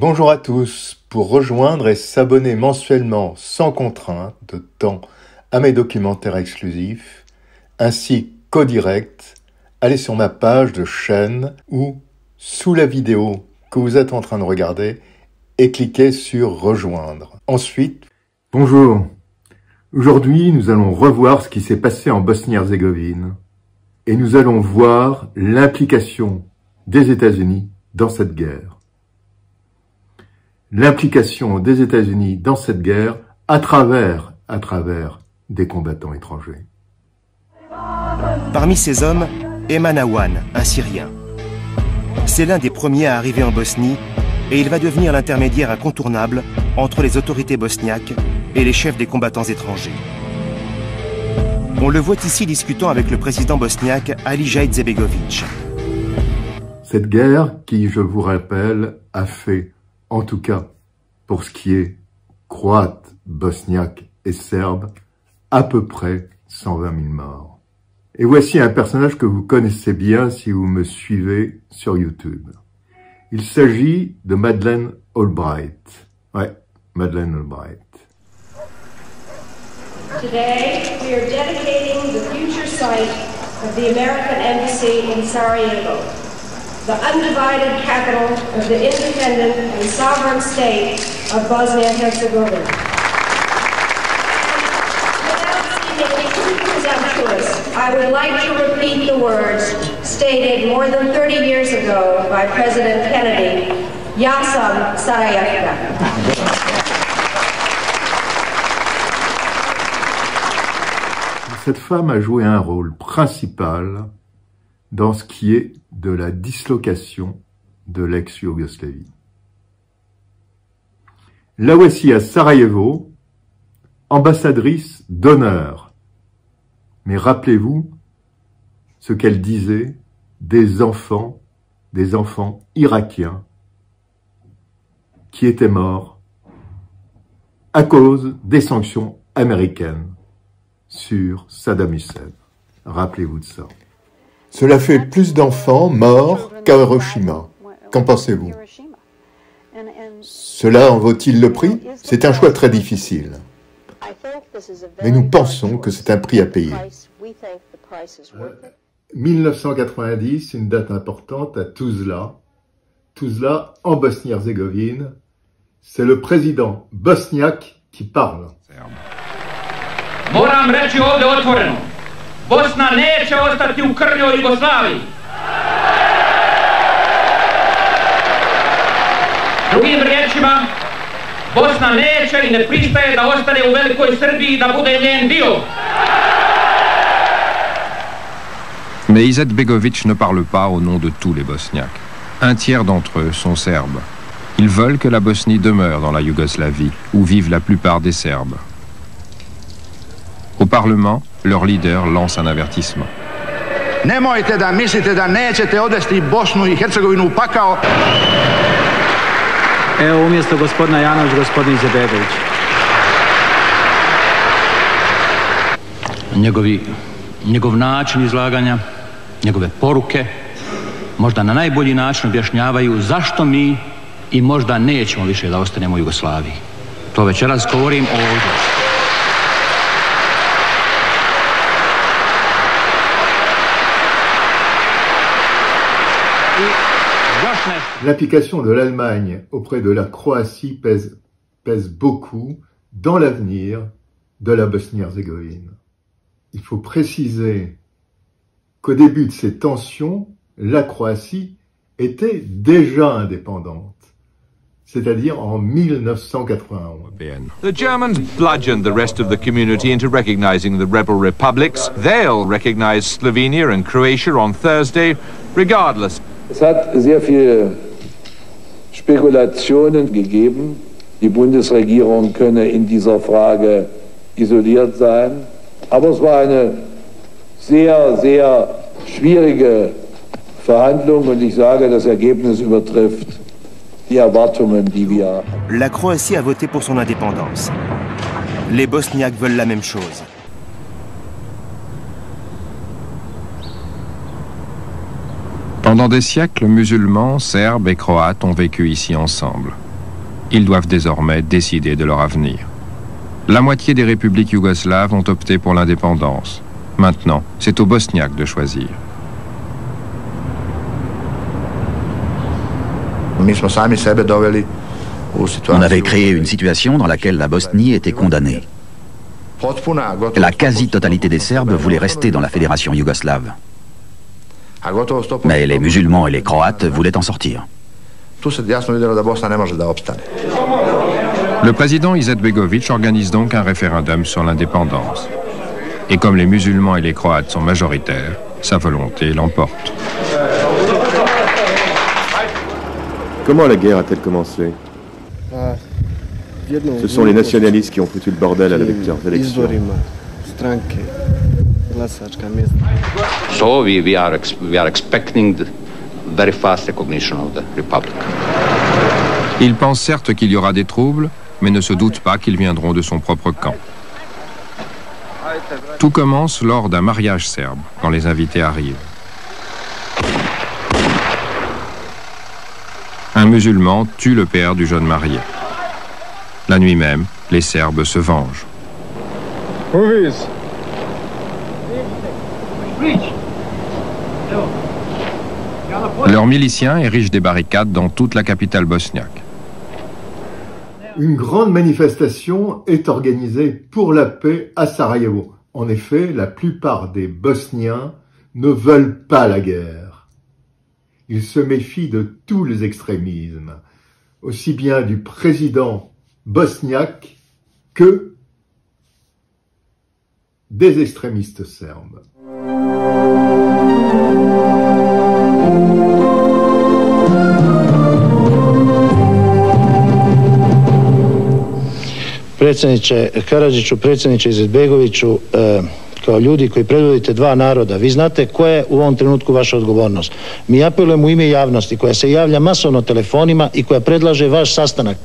Bonjour à tous. Pour rejoindre et s'abonner mensuellement sans contrainte de temps à mes documentaires exclusifs, ainsi qu'au direct, allez sur ma page de chaîne ou sous la vidéo que vous êtes en train de regarder et cliquez sur rejoindre. Ensuite, bonjour. Aujourd'hui, nous allons revoir ce qui s'est passé en Bosnie-Herzégovine et nous allons voir l'implication des États-Unis dans cette guerre l'implication des États-Unis dans cette guerre à travers, à travers des combattants étrangers. Parmi ces hommes, Eman Awan, un Syrien. C'est l'un des premiers à arriver en Bosnie et il va devenir l'intermédiaire incontournable entre les autorités bosniaques et les chefs des combattants étrangers. On le voit ici discutant avec le président bosniaque Ali Zebegovic. Cette guerre, qui, je vous rappelle, a fait en tout cas pour ce qui est croate, bosniaque et serbe, à peu près 120 000 morts. Et voici un personnage que vous connaissez bien si vous me suivez sur YouTube. Il s'agit de Madeleine Albright. Ouais, Madeleine Albright. Today, we are dedicating the future site of the American Embassy in Sarajevo. The undivided capital of the independent and sovereign state of Bosnia-Herzegovina. Without seeming too presumptuous, I would like to repeat the words stated more than 30 years ago by President Kennedy, Yasam Sarayevka. Cette femme a joué un rôle principal dans ce qui est de la dislocation de l'ex-Yougoslavie. La voici à Sarajevo, ambassadrice d'honneur. Mais rappelez-vous ce qu'elle disait des enfants, des enfants irakiens qui étaient morts à cause des sanctions américaines sur Saddam Hussein. Rappelez-vous de ça. Cela fait plus d'enfants morts qu'à Hiroshima. Qu'en pensez-vous Cela en vaut-il le prix? C'est un choix très difficile. Mais nous pensons que c'est un prix à payer. 1990, une date importante à Tuzla. Tuzla, en Bosnie-Herzégovine. C'est le président bosniaque qui parle. Bosna neće ostati Bosna ne u da. Mais Izetbegovic ne parle pas au nom de tous les Bosniaques. Un tiers d'entre eux sont serbes. Ils veulent que la Bosnie demeure dans la Yougoslavie, où vivent la plupart des Serbes. Au Parlement, leur leader lance un avertissement. Nemojte da mislite da nećete odvesti Bosnu i Hercegovinu u pakao. Evo umjesto gospodina Janović, gospodin Izetbegović. Njegovi, njegov način izlaganja, njegove poruke, možda na najbolji način objašnjavaju zašto mi i možda nećemo više da ostanemo u Jugoslaviji. To večeras govorim ovdje. L'implication de l'Allemagne auprès de la Croatie pèse, pèse beaucoup dans l'avenir de la Bosnie-Herzégovine. Il faut préciser qu'au début de ces tensions, la Croatie était déjà indépendante, c'est-à-dire en 1991. The Germans bludgeoned the rest of the community into recognizing the rebel republics. They'll recognize Slovenia and Croatia on Thursday, regardless. Es hat sehr viele Spekulationen gegeben, die Bundesregierung könne in dieser Frage isoliert sein. Aber es war eine sehr, sehr schwierige Verhandlung und ich sage, das Ergebnis übertrifft die Erwartungen, die wir La Croatie a voté pour son indépendance. Les Bosniaques veulent la même chose. Pendant des siècles, musulmans, serbes et croates ont vécu ici ensemble. Ils doivent désormais décider de leur avenir. La moitié des républiques yougoslaves ont opté pour l'indépendance. Maintenant, c'est aux Bosniaques de choisir. On avait créé une situation dans laquelle la Bosnie était condamnée. La quasi-totalité des Serbes voulaient rester dans la fédération yougoslave. Mais les musulmans et les Croates voulaient en sortir. Le président Izetbegovic organise donc un référendum sur l'indépendance. Et comme les musulmans et les Croates sont majoritaires, sa volonté l'emporte. Comment la guerre a-t-elle commencé? Ce sont les nationalistes qui ont foutu le bordel à la victoire élections. So we, we, are, ex we are expecting the very fast recognition of the republic. Il pense certes qu'il y aura des troubles, mais ne se doute pas qu'ils viendront de son propre camp. Tout commence lors d'un mariage serbe, quand les invités arrivent. Un musulman tue le père du jeune marié. La nuit même, les Serbes se vengent. Leurs miliciens érigent des barricades dans toute la capitale bosniaque. Une grande manifestation est organisée pour la paix à Sarajevo. En effet, la plupart des Bosniens ne veulent pas la guerre. Ils se méfient de tous les extrémismes, aussi bien du président bosniaque que des extrémistes serbes. Predsjedniče Karadžiću, predsjedniče Izetbegoviću, e, kao ljudi koji predvodite dva naroda, vi znate koja je u ovom trenutku vaša odgovornost. Mi apelujemo u ime javnosti koja se javlja masovno telefonima i koja predlaže vaš sastanak.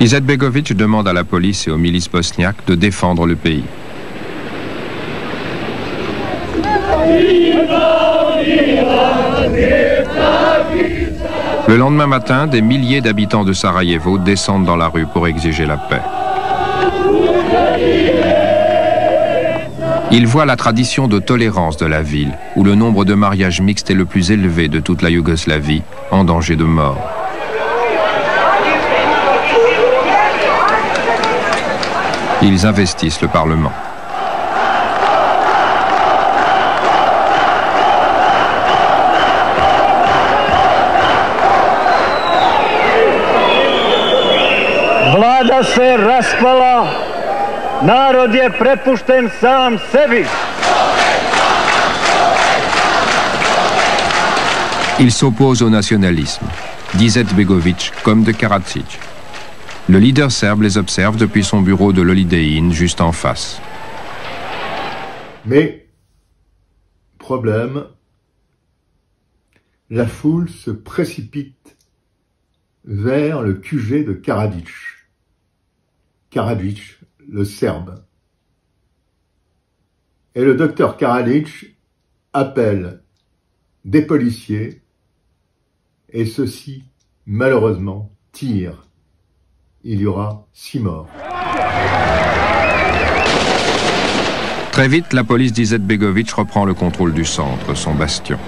Izetbegović demande la police et aux milices bosniaques de défendre le pays. Le lendemain matin, des milliers d'habitants de Sarajevo descendent dans la rue pour exiger la paix. Ils voient la tradition de tolérance de la ville, où le nombre de mariages mixtes est le plus élevé de toute la Yougoslavie, en danger de mort. Ils investissent le Parlement. Vlada se raspala, narod je prepušten sam sebi. Il s'oppose au nationalisme, d'Izet Begovic comme de Karadzic. Le leader serbe les observe depuis son bureau de l'Holiday Inn juste en face. Mais, problème, la foule se précipite vers le QG de Karadzic. Karadzic, le serbe. Et le docteur Karadzic appelle des policiers et ceux-ci, malheureusement, tirent. Il y aura six morts. Très vite, la police d'Izet Begovic reprend le contrôle du centre, son bastion.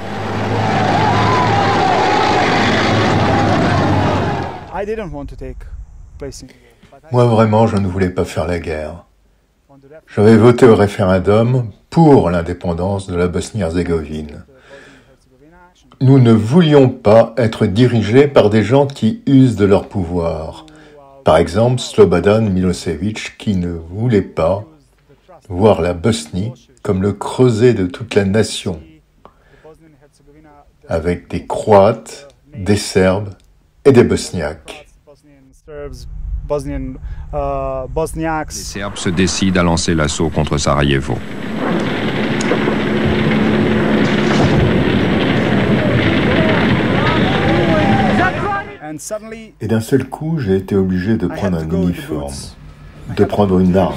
Moi vraiment, je ne voulais pas faire la guerre. J'avais voté au référendum pour l'indépendance de la Bosnie-Herzégovine. Nous ne voulions pas être dirigés par des gens qui usent de leur pouvoir. Par exemple, Slobodan Milosevic qui ne voulait pas voir la Bosnie comme le creuset de toute la nation, avec des Croates, des Serbes et des Bosniaques. Les Serbes se décident à lancer l'assaut contre Sarajevo. Et d'un seul coup, j'ai été obligé de prendre un uniforme, de prendre une arme,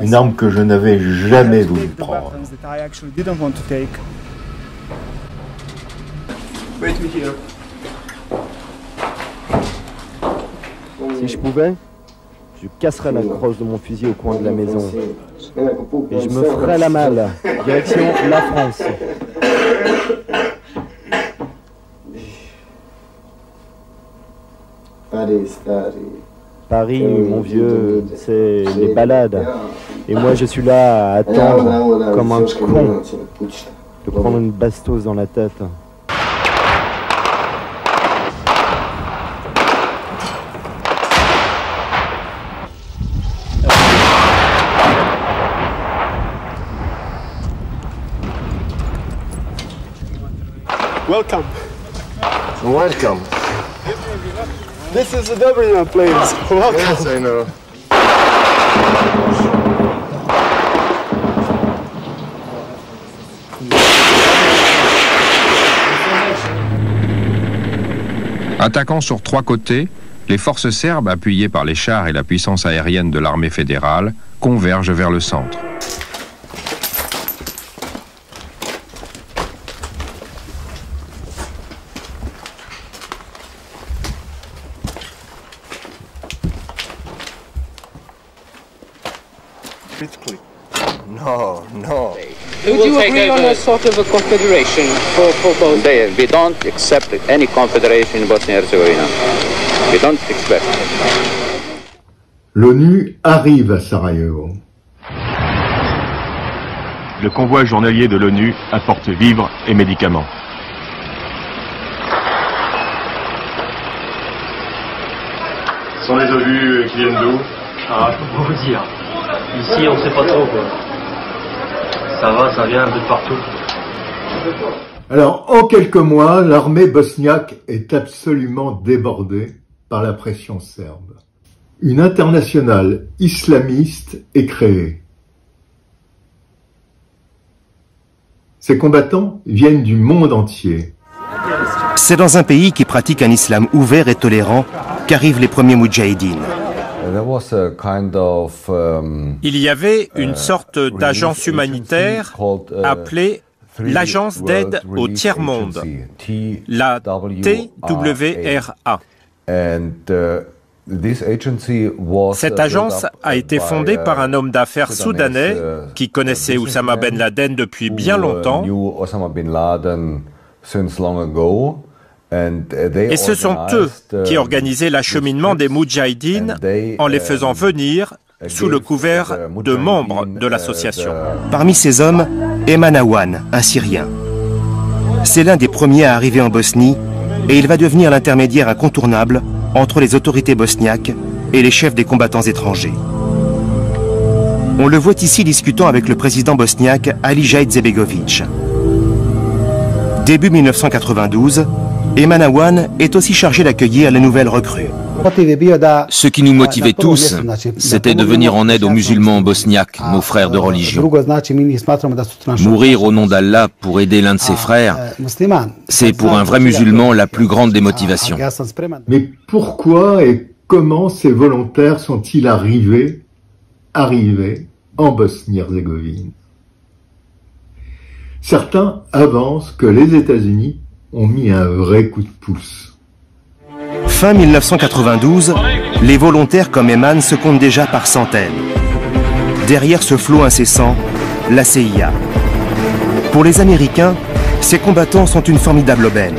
une arme que je n'avais jamais voulu prendre. Si je pouvais, je casserais la crosse de mon fusil au coin de la maison. Et je me ferais la malle. Direction la France. Paris, mon vieux, c'est les balades. Et moi, je suis là à attendre comme un con de prendre une bastos dans la tête. Welcome. Welcome. This is the W place. Welcome. Yes, I know. Attaquant sur trois côtés, les forces serbes, appuyées par les chars et la puissance aérienne de l'armée fédérale, convergent vers le centre. Agree on a sort of a confederation for, for both? They, we don't accept any confederation in Bosnia and Herzegovina. We don't expect. L'ONU arrive à Sarajevo. Le convoi journalier de l'ONU apporte vivres et médicaments. Ce sont les obus qui viennent d'où? Ah, je peux pas vous dire. Ici, on sait pas trop, quoi. Ça va, ça vient un peu de partout. Alors, en quelques mois, l'armée bosniaque est absolument débordée par la pression serbe. Une internationale islamiste est créée. Ces combattants viennent du monde entier. C'est dans un pays qui pratique un islam ouvert et tolérant qu'arrivent les premiers moudjahidines. Il y avait une sorte d'agence humanitaire appelée l'Agence d'aide au tiers-monde, la TWRA. Cette agence a été fondée par un homme d'affaires soudanais qui connaissait Oussama Ben Laden depuis bien longtemps. Et ce sont eux qui organisaient l'acheminement des Moudjahidines en les faisant venir sous le couvert de membres de l'association. Parmi ces hommes, Eman Awan, un Syrien. C'est l'un des premiers à arriver en Bosnie et il va devenir l'intermédiaire incontournable entre les autorités bosniaques et les chefs des combattants étrangers. On le voit ici discutant avec le président bosniaque Ali Zabegovic. Début 1992, Eman Awan est aussi chargé d'accueillir les nouvelles recrues. Ce qui nous motivait tous, c'était de venir en aide aux musulmans bosniaques, nos frères de religion. Mourir au nom d'Allah pour aider l'un de ses frères, c'est pour un vrai musulman la plus grande des motivations. Mais pourquoi et comment ces volontaires sont-ils arrivés, arrivés en Bosnie-Herzégovine? Certains avancent que les États-Unis ont mis un vrai coup de pouce. Fin 1992, les volontaires comme Eman se comptent déjà par centaines. Derrière ce flot incessant, la CIA. Pour les Américains, ces combattants sont une formidable aubaine.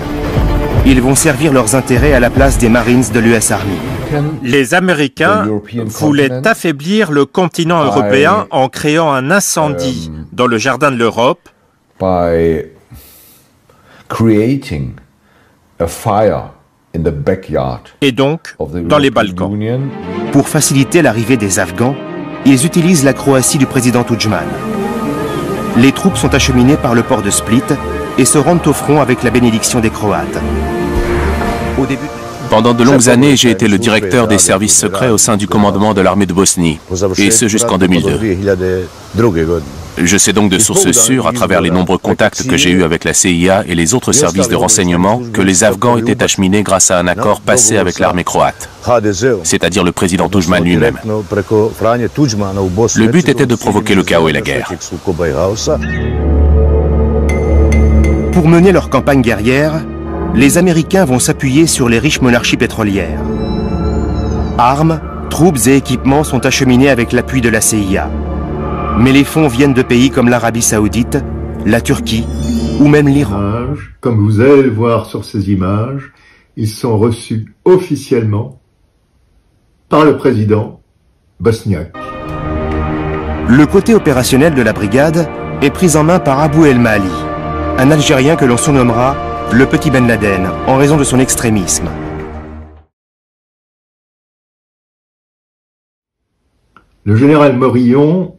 Ils vont servir leurs intérêts à la place des Marines de l'US Army. Les Américains voulaient affaiblir le continent européen en créant un incendie dans le jardin de l'Europe. Et donc, dans les Balkans. Pour faciliter l'arrivée des Afghans, ils utilisent la Croatie du président Tudjman. Les troupes sont acheminées par le port de Split et se rendent au front avec la bénédiction des Croates. Au début... Pendant de longues années, j'ai été le directeur des services secrets au sein du commandement de l'armée de Bosnie, et ce jusqu'en 2002. Je sais donc de sources sûres, à travers les nombreux contacts que j'ai eus avec la CIA et les autres services de renseignement, que les Afghans étaient acheminés grâce à un accord passé avec l'armée croate, c'est-à-dire le président Tudjman lui-même. Le but était de provoquer le chaos et la guerre. Pour mener leur campagne guerrière, les Américains vont s'appuyer sur les riches monarchies pétrolières. Armes, troupes et équipements sont acheminés avec l'appui de la CIA. Mais les fonds viennent de pays comme l'Arabie saoudite, la Turquie ou même l'Iran. Comme vous allez le voir sur ces images, ils sont reçus officiellement par le président bosniaque. Le côté opérationnel de la brigade est pris en main par Abou El Mali, un Algérien que l'on surnommera le petit Ben Laden en raison de son extrémisme. Le général Morillon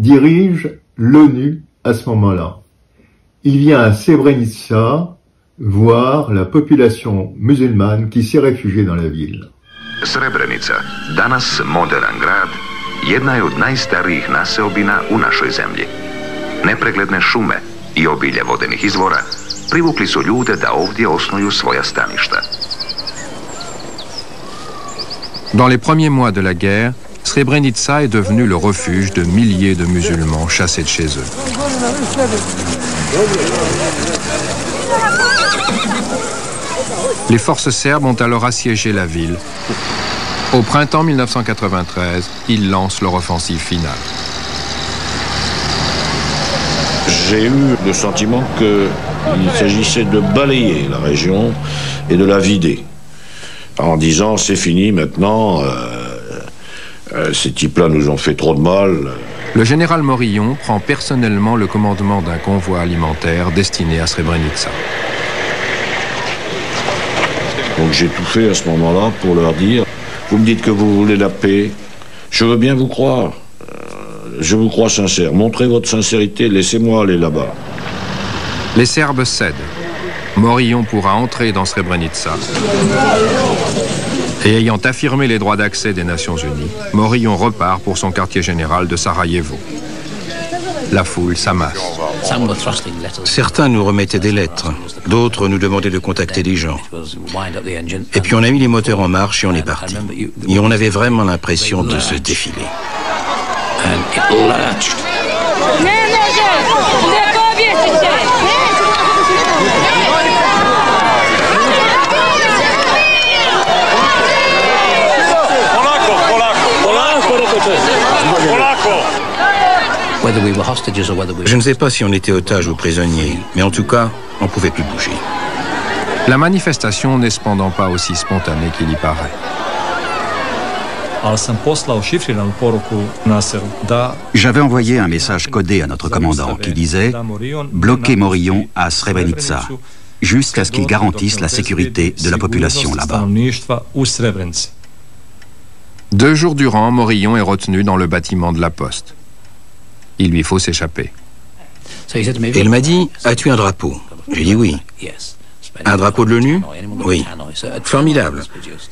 dirige l'ONU à ce moment-là. Il vient à Srebrenica voir la population musulmane qui s'est réfugiée dans la ville. Srebrenica, danas modern grad, jedna je od najstarijih naseobina u našoj zemlji. Nepregledne šume i obilje vodenih izvora privukli su ljude da ovdje osnuju svoja staništa. Dans les premiers mois de la guerre, Srebrenica est devenu le refuge de milliers de musulmans chassés de chez eux. Les forces serbes ont alors assiégé la ville. Au printemps 1993, ils lancent leur offensive finale. J'ai eu le sentiment qu'il s'agissait de balayer la région et de la vider. En disant c'est fini maintenant, euh, euh, ces types-là nous ont fait trop de mal. Le général Morillon prend personnellement le commandement d'un convoi alimentaire destiné à Srebrenica. Donc j'ai tout fait à ce moment-là pour leur dire, vous me dites que vous voulez la paix, je veux bien vous croire, euh, je vous crois sincère, montrez votre sincérité, laissez-moi aller là-bas. Les Serbes cèdent. Morillon pourra entrer dans Srebrenica. Et ayant affirmé les droits d'accès des Nations Unies, Morillon repart pour son quartier général de Sarajevo. La foule s'amasse. Certains nous remettaient des lettres, d'autres nous demandaient de contacter des gens. Et puis on a mis les moteurs en marche et on est parti. Et on avait vraiment l'impression de se défiler. Je ne sais pas si on était otage ou prisonnier, mais en tout cas, on ne pouvait plus bouger. La manifestation n'est cependant pas aussi spontanée qu'il y paraît. J'avais envoyé un message codé à notre commandant qui disait « Bloquez Morillon à Srebrenica jusqu'à ce qu'il garantisse la sécurité de la population là-bas. » Deux jours durant, Morillon est retenu dans le bâtiment de la poste. Il lui faut s'échapper. Il m'a dit As-tu un drapeau J'ai dit oui. Un drapeau de l'ONU Oui. Formidable.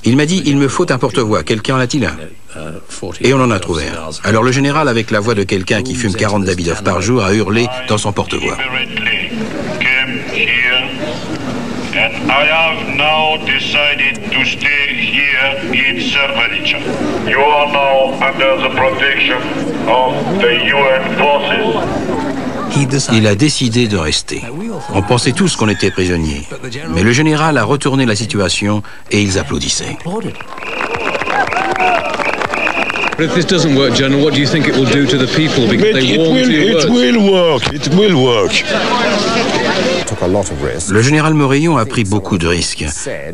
Il m'a dit Il me faut un porte-voix. Quelqu'un en a-t-il un Et on en a trouvé un. Alors le général, avec la voix de quelqu'un qui fume 40 Davidoff par jour, a hurlé dans son porte-voix. I have now decided to stay here in Srebrenica. You are now under the protection of the UN forces. Il a décidé de rester. On pensait tous qu'on était prisonniers. Mais le général a retourné la situation et ils applaudissaient. But if this doesn't work, General, what do you think it will do to the people? Because they it, will, it will work. It will work. Le général Morillon a pris beaucoup de risques.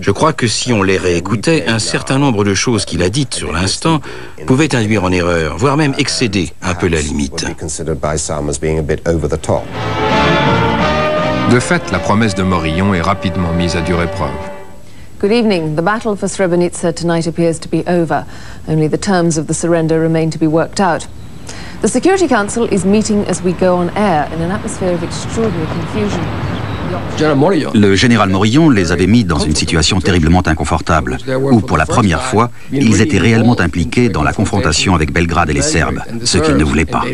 Je crois que si on les réécoutait, un certain nombre de choses qu'il a dites sur l'instant pouvaient induire en erreur, voire même excéder un peu la limite. De fait, la promesse de Morillon est rapidement mise à dure épreuve. Good evening. The battle for Srebrenica tonight appears to be over. Only the terms of the surrender remain to be worked out. The Security Council is meeting as we go on air in an atmosphere of extraordinary confusion. Le général Morillon les avait mis dans une situation terriblement inconfortable, où pour la première fois, ils étaient réellement impliqués dans la confrontation avec Belgrade et les Serbes, ce qu'ils ne voulaient pas.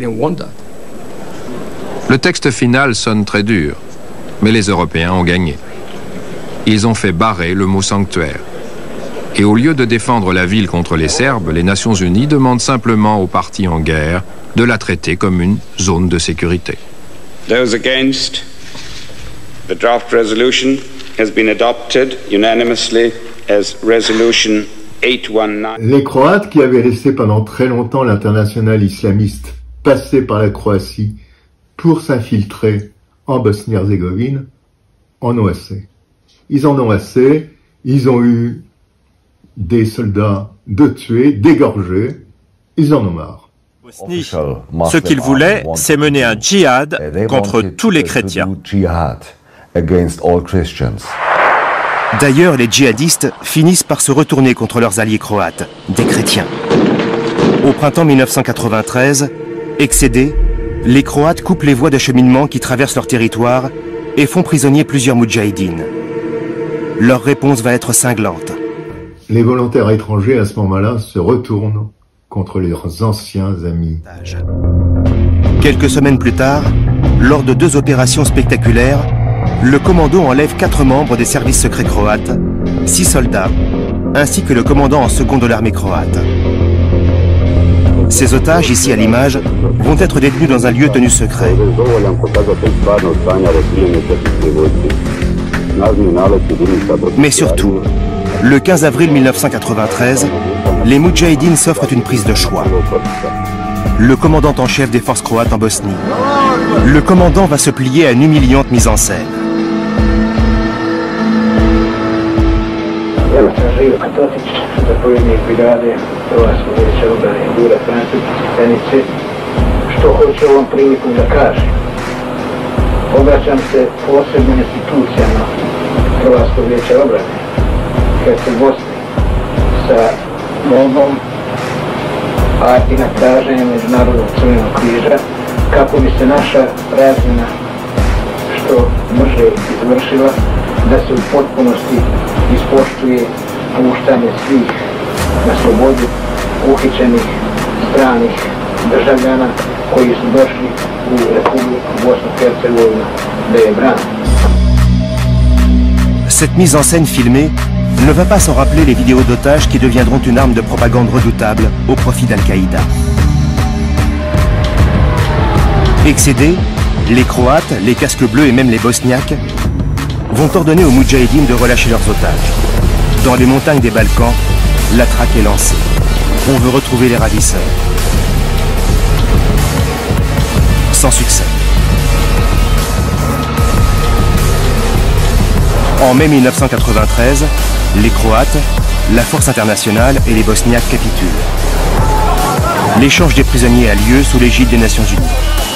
Le texte final sonne très dur, mais les Européens ont gagné. Ils ont fait barrer le mot sanctuaire. Et au lieu de défendre la ville contre les Serbes, les Nations Unies demandent simplement aux partis en guerre de la traiter comme une zone de sécurité. Those against, the draft resolution has been adopted unanimously as resolution Les Croates, qui avaient laissé pendant très longtemps l'international islamiste passer par la Croatie pour s'infiltrer en Bosnie-Herzégovine, en ont assez. Ils en ont assez, ils ont eu des soldats de tuer, d'égorger, ils en ont marre. Ce qu'ils voulaient, c'est mener un djihad contre tous les chrétiens. D'ailleurs, les djihadistes finissent par se retourner contre leurs alliés croates, des chrétiens. Au printemps 1993, excédés, les Croates coupent les voies d'acheminement qui traversent leur territoire et font prisonnier plusieurs moudjahidines. Leur réponse va être cinglante. Les volontaires étrangers à ce moment-là se retournent contre leurs anciens amis. Quelques semaines plus tard, lors de deux opérations spectaculaires, le commando enlève quatre membres des services secrets croates, six soldats, ainsi que le commandant en second de l'armée croate. Ces otages, ici à l'image, vont être détenus dans un lieu tenu secret. Mais surtout, le 15 avril 1993, les Moudjahidines s'offrent une prise de choix. Le commandant en chef des forces croates en Bosnie. Le commandant va se plier à une humiliante mise en scène. Djeločan Katotić, zapovjednik brigade Hrvatskog vječa obrane Jura Francis Stenice, što hoću ovom prilikom da kažem. Obraćam se posebnim institucijama Hrvatskog vječa obrane, Hrvatske Bosne, sa molbom, a i na traženje Međunarodnog crvenog križa, kako bi se naša razmjena Cette mise en scène filmée ne va pas sans rappeler les vidéos d'otages qui deviendront une arme de propagande redoutable au profit d'Al-Qaïda. Excédés, les Croates, les casques bleus et même les Bosniaques vont ordonner aux Moudjahidines de relâcher leurs otages. Dans les montagnes des Balkans, la traque est lancée. On veut retrouver les ravisseurs. Sans succès. En mai 1993, les Croates, la force internationale et les Bosniaques capitulent. L'échange des prisonniers a lieu sous l'égide des Nations Unies.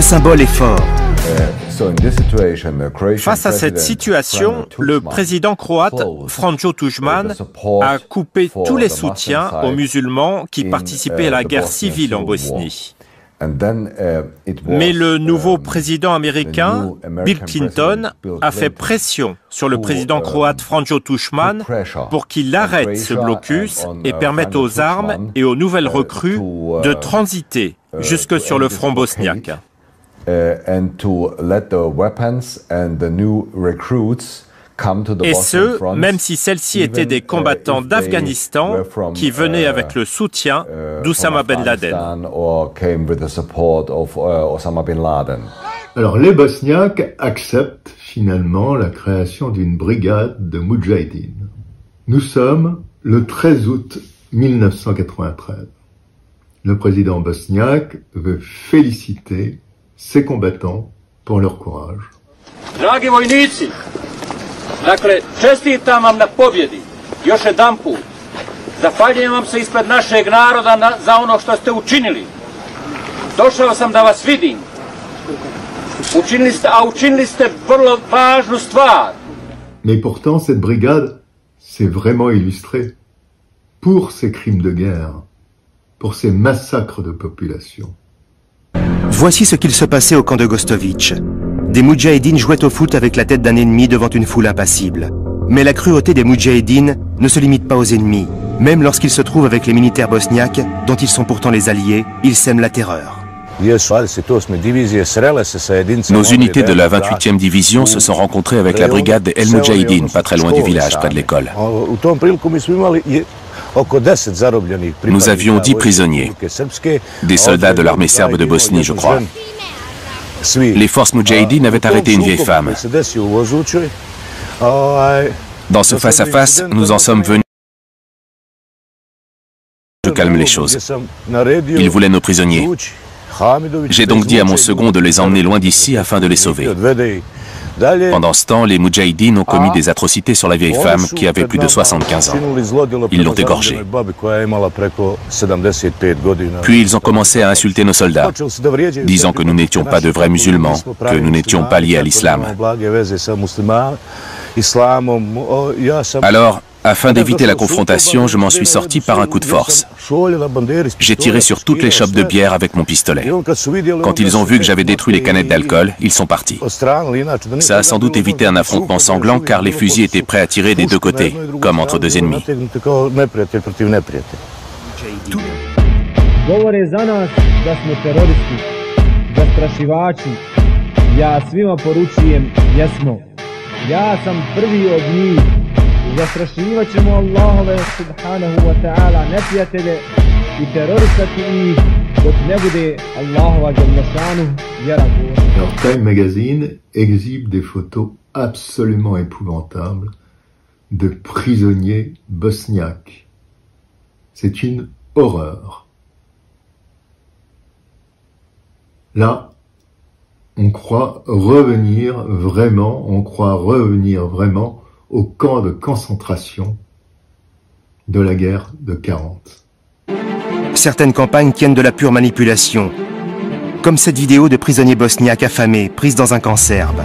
Le symbole est fort. Face à cette situation, le président croate Franjo Tuđman a coupé tous les soutiens aux musulmans qui participaient à la guerre civile en Bosnie. Mais le nouveau président américain, Bill Clinton, a fait pression sur le président croate Franjo Tuđman pour qu'il arrête ce blocus et permette aux armes et aux nouvelles recrues de transiter jusque sur le front bosniaque. Et ce, même si celles-ci étaient des combattants d'Afghanistan qui venaient avec le soutien d'Oussama Ben Laden. Alors les Bosniaques acceptent finalement la création d'une brigade de Moudjahidines. Nous sommes le 13 août 1993. Le président bosniaque veut féliciter ses combattants pour leur courage. Dragi vojnici, dakle, čestitam vam na pobjedi. Još jedan put. Zahvaljujem vam se ispred našeg naroda na, za ono što ste učinili. Došao sam da vas vidim. Učinili ste, a učinili ste vrlo važnu stvar. Mais pourtant, cette brigade s'est vraiment illustrée pour ses crimes de guerre, pour ses massacres de population. Voici ce qu'il se passait au camp de Gostovitch. Des Moudjahidines jouaient au foot avec la tête d'un ennemi devant une foule impassible. Mais la cruauté des Moudjahidines ne se limite pas aux ennemis. Même lorsqu'ils se trouvent avec les militaires bosniaques, dont ils sont pourtant les alliés, ils sèment la terreur. Nos unités de la 28e division se sont rencontrées avec la brigade El Moudjahidine, pas très loin du village, près de l'école. Nous avions dix prisonniers, des soldats de l'armée serbe de Bosnie, je crois. Les forces Mujahideen avaient arrêté une vieille femme. Dans ce face-à-face, nous en sommes venus. Je calme les choses. Ils voulaient nos prisonniers. J'ai donc dit à mon second de les emmener loin d'ici afin de les sauver. Pendant ce temps, les Mujahideen ont commis des atrocités sur la vieille femme qui avait plus de 75 ans. Ils l'ont égorgée. Puis ils ont commencé à insulter nos soldats, disant que nous n'étions pas de vrais musulmans, que nous n'étions pas liés à l'islam. Alors, afin d'éviter la confrontation, je m'en suis sorti par un coup de force. J'ai tiré sur toutes les chopes de bière avec mon pistolet. Quand ils ont vu que j'avais détruit les canettes d'alcool, ils sont partis. Ça a sans doute évité un affrontement sanglant car les fusils étaient prêts à tirer des deux côtés, comme entre deux ennemis. Alors Time Magazine exhibe des photos absolument épouvantables de prisonniers bosniaques. C'est une horreur. Là, on croit revenir vraiment, on croit revenir vraiment au camp de concentration de la guerre de 40. Certaines campagnes tiennent de la pure manipulation, comme cette vidéo de prisonniers bosniaques affamés prise dans un camp serbe.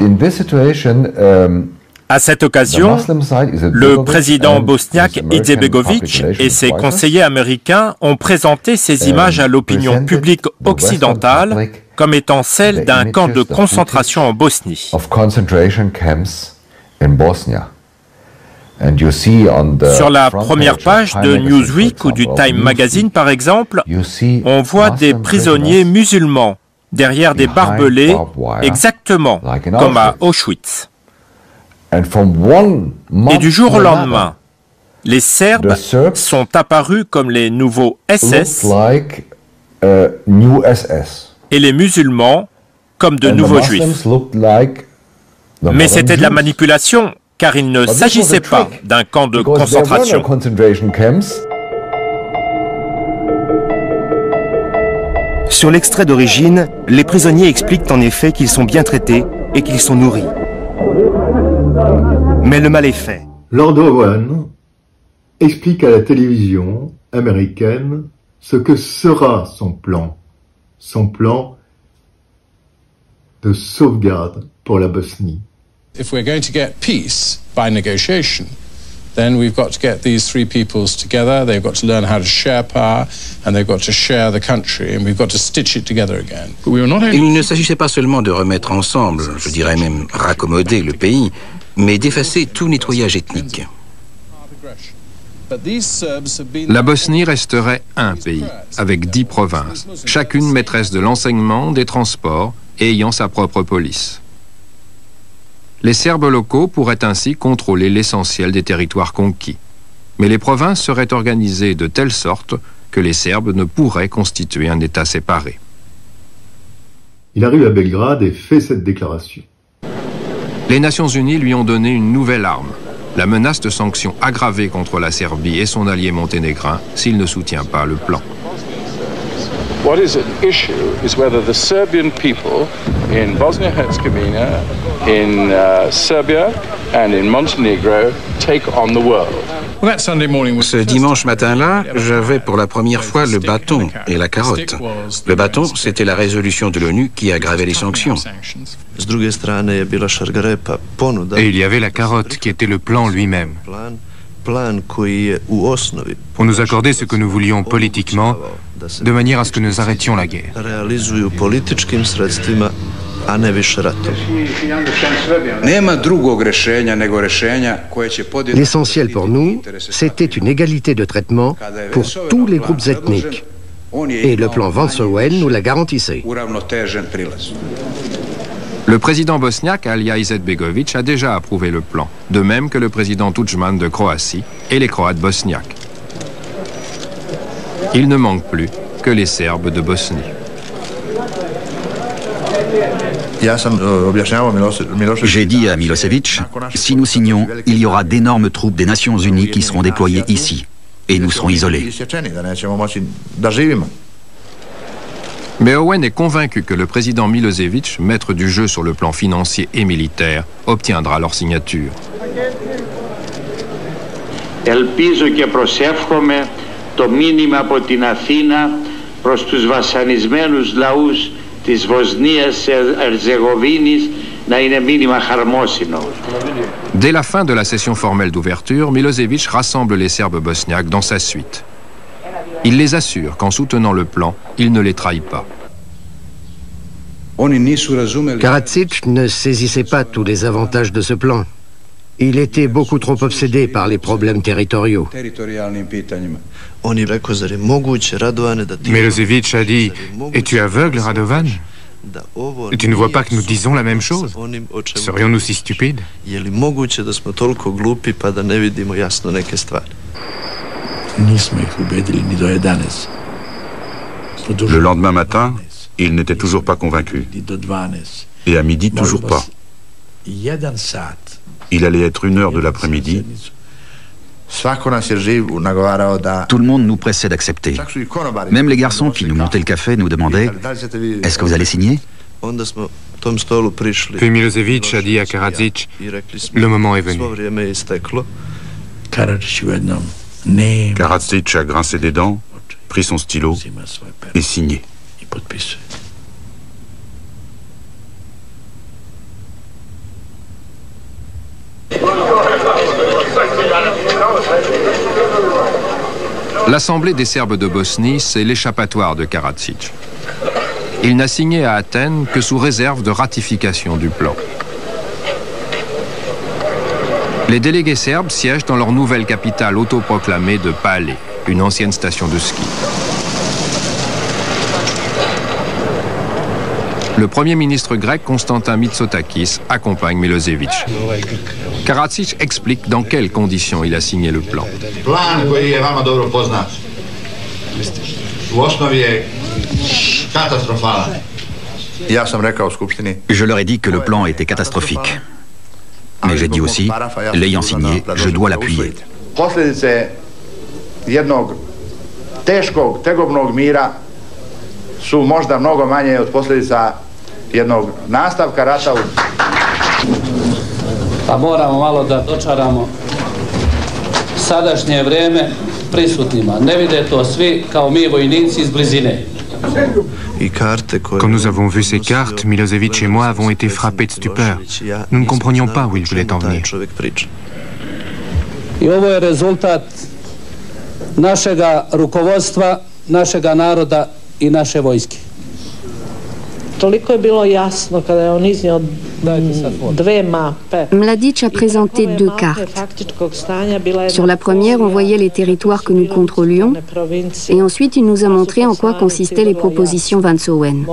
Um, à cette occasion, le président bosniaque Izetbegovic et ses conseillers américains ont présenté ces images à l'opinion publique occidentale comme étant celle d'un camp de concentration en Bosnie. Sur la première page de Newsweek ou du Time Magazine, par exemple, on voit des prisonniers musulmans derrière des barbelés, exactement comme à Auschwitz. Et du jour au lendemain, les Serbes sont apparus comme les nouveaux SS et les musulmans comme de nouveaux juifs. Mais c'était de la manipulation, car il ne s'agissait pas d'un camp de concentration. Sur l'extrait d'origine, les prisonniers expliquent en effet qu'ils sont bien traités et qu'ils sont nourris. Mais le mal est fait. Lord Owen explique à la télévision américaine ce que sera son plan son plan de sauvegarde pour la Bosnie. If we're going to get peace by negotiation, then we've got to get these three peoples together. They've got to learn how to share power and they've got to share the country and we've got to stitch it together again. Il ne s'agissait pas seulement de remettre ensemble, je dirais même raccommoder le pays, mais d'effacer tout nettoyage ethnique. La Bosnie resterait un pays, avec dix provinces, chacune maîtresse de l'enseignement, des transports et ayant sa propre police. Les Serbes locaux pourraient ainsi contrôler l'essentiel des territoires conquis. Mais les provinces seraient organisées de telle sorte que les Serbes ne pourraient constituer un État séparé. Il arrive à Belgrade et fait cette déclaration. Les Nations Unies lui ont donné une nouvelle arme, la menace de sanctions aggravées contre la Serbie et son allié monténégrin s'il ne soutient pas le plan. What is at issue is whether the Serbian people in Bosnia-Herzegovina, in uh, Serbia and in Montenegro take on the world. Ce dimanche matin-là, j'avais pour la première fois le bâton et la carotte. Le bâton, c'était la résolution de l'ONU qui aggravait les sanctions. Et il y avait la carotte qui était le plan lui-même. Pour nous accorder ce que nous voulions politiquement, de manière à ce que nous arrêtions la guerre. L'essentiel pour nous, c'était une égalité de traitement pour tous les groupes ethniques. Et le plan Van nous la garantissait. Le président bosniaque, Alija Izetbegovic, a déjà approuvé le plan, de même que le président Tudjman de Croatie et les Croates bosniaques. Il ne manque plus que les Serbes de Bosnie. J'ai dit à Milosevic, si nous signons, il y aura d'énormes troupes des Nations Unies qui seront déployées ici, et nous serons isolés. Mais Owen est convaincu que le président Milosevic, maître du jeu sur le plan financier et militaire, obtiendra leur signature. Ελπίζω και προσεύχομαι το μήνυμα από την Αθήνα προς τους βασανισμένους λαούς της Βοσνίας Ερζεγοβίνης να είναι μήνυμα χαρμόσυνο. Dès la fin de la session formelle d'ouverture, Milosevic rassemble les Serbes bosniaques dans sa suite. Il les assure qu'en soutenant le plan, il ne les trahit pas. Karadzic ne saisissait pas tous les avantages de ce plan. Il était beaucoup trop obsédé par les problèmes territoriaux. Milosevic a dit Es-tu aveugle, Radovan? Tu ne vois pas que nous disons la même chose? Serions-nous si stupides? Le lendemain matin, il n'était toujours pas convaincu. Et à midi, toujours pas. Il allait être une heure de l'après-midi. Tout le monde nous pressait d'accepter. Même les garçons qui nous montaient le café nous demandaient Est-ce que vous allez signer? Puis Milosevic a dit à Karadzic Le moment est venu. Karadzic a grincé des dents, pris son stylo et signé. L'Assemblée des Serbes de Bosnie, c'est l'échappatoire de Karadzic. Il n'a signé à Athènes que sous réserve de ratification du plan. Les délégués serbes siègent dans leur nouvelle capitale autoproclamée de Pale, une ancienne station de ski. Le premier ministre grec Constantin Mitsotakis accompagne Milosevic. Karadzic explique dans quelles conditions il a signé le plan. Je leur ai dit que le plan était catastrophique. Mais j'ai dit aussi, l'ayant signé, je dois l'appuyer. jednog teškog, tegobnog mira su možda mnogo manje od posljedica jednog nastavka rata u... Pa moramo malo da dočaramo sadašnje vreme prisutnima. Ne vide to svi kao mi vojnici iz blizine. Quand nous avons vu ces cartes, Milosevic et moi avons été frappés de stupeur. Nous ne comprenions pas où il voulait en venir. I ovo je rezultat našega rukovodstva, našega naroda i naše vojske. Mladic a présenté deux cartes. Sur la première, on voyait les territoires que nous contrôlions et ensuite il nous a montré en quoi consistaient les propositions Van Sowen.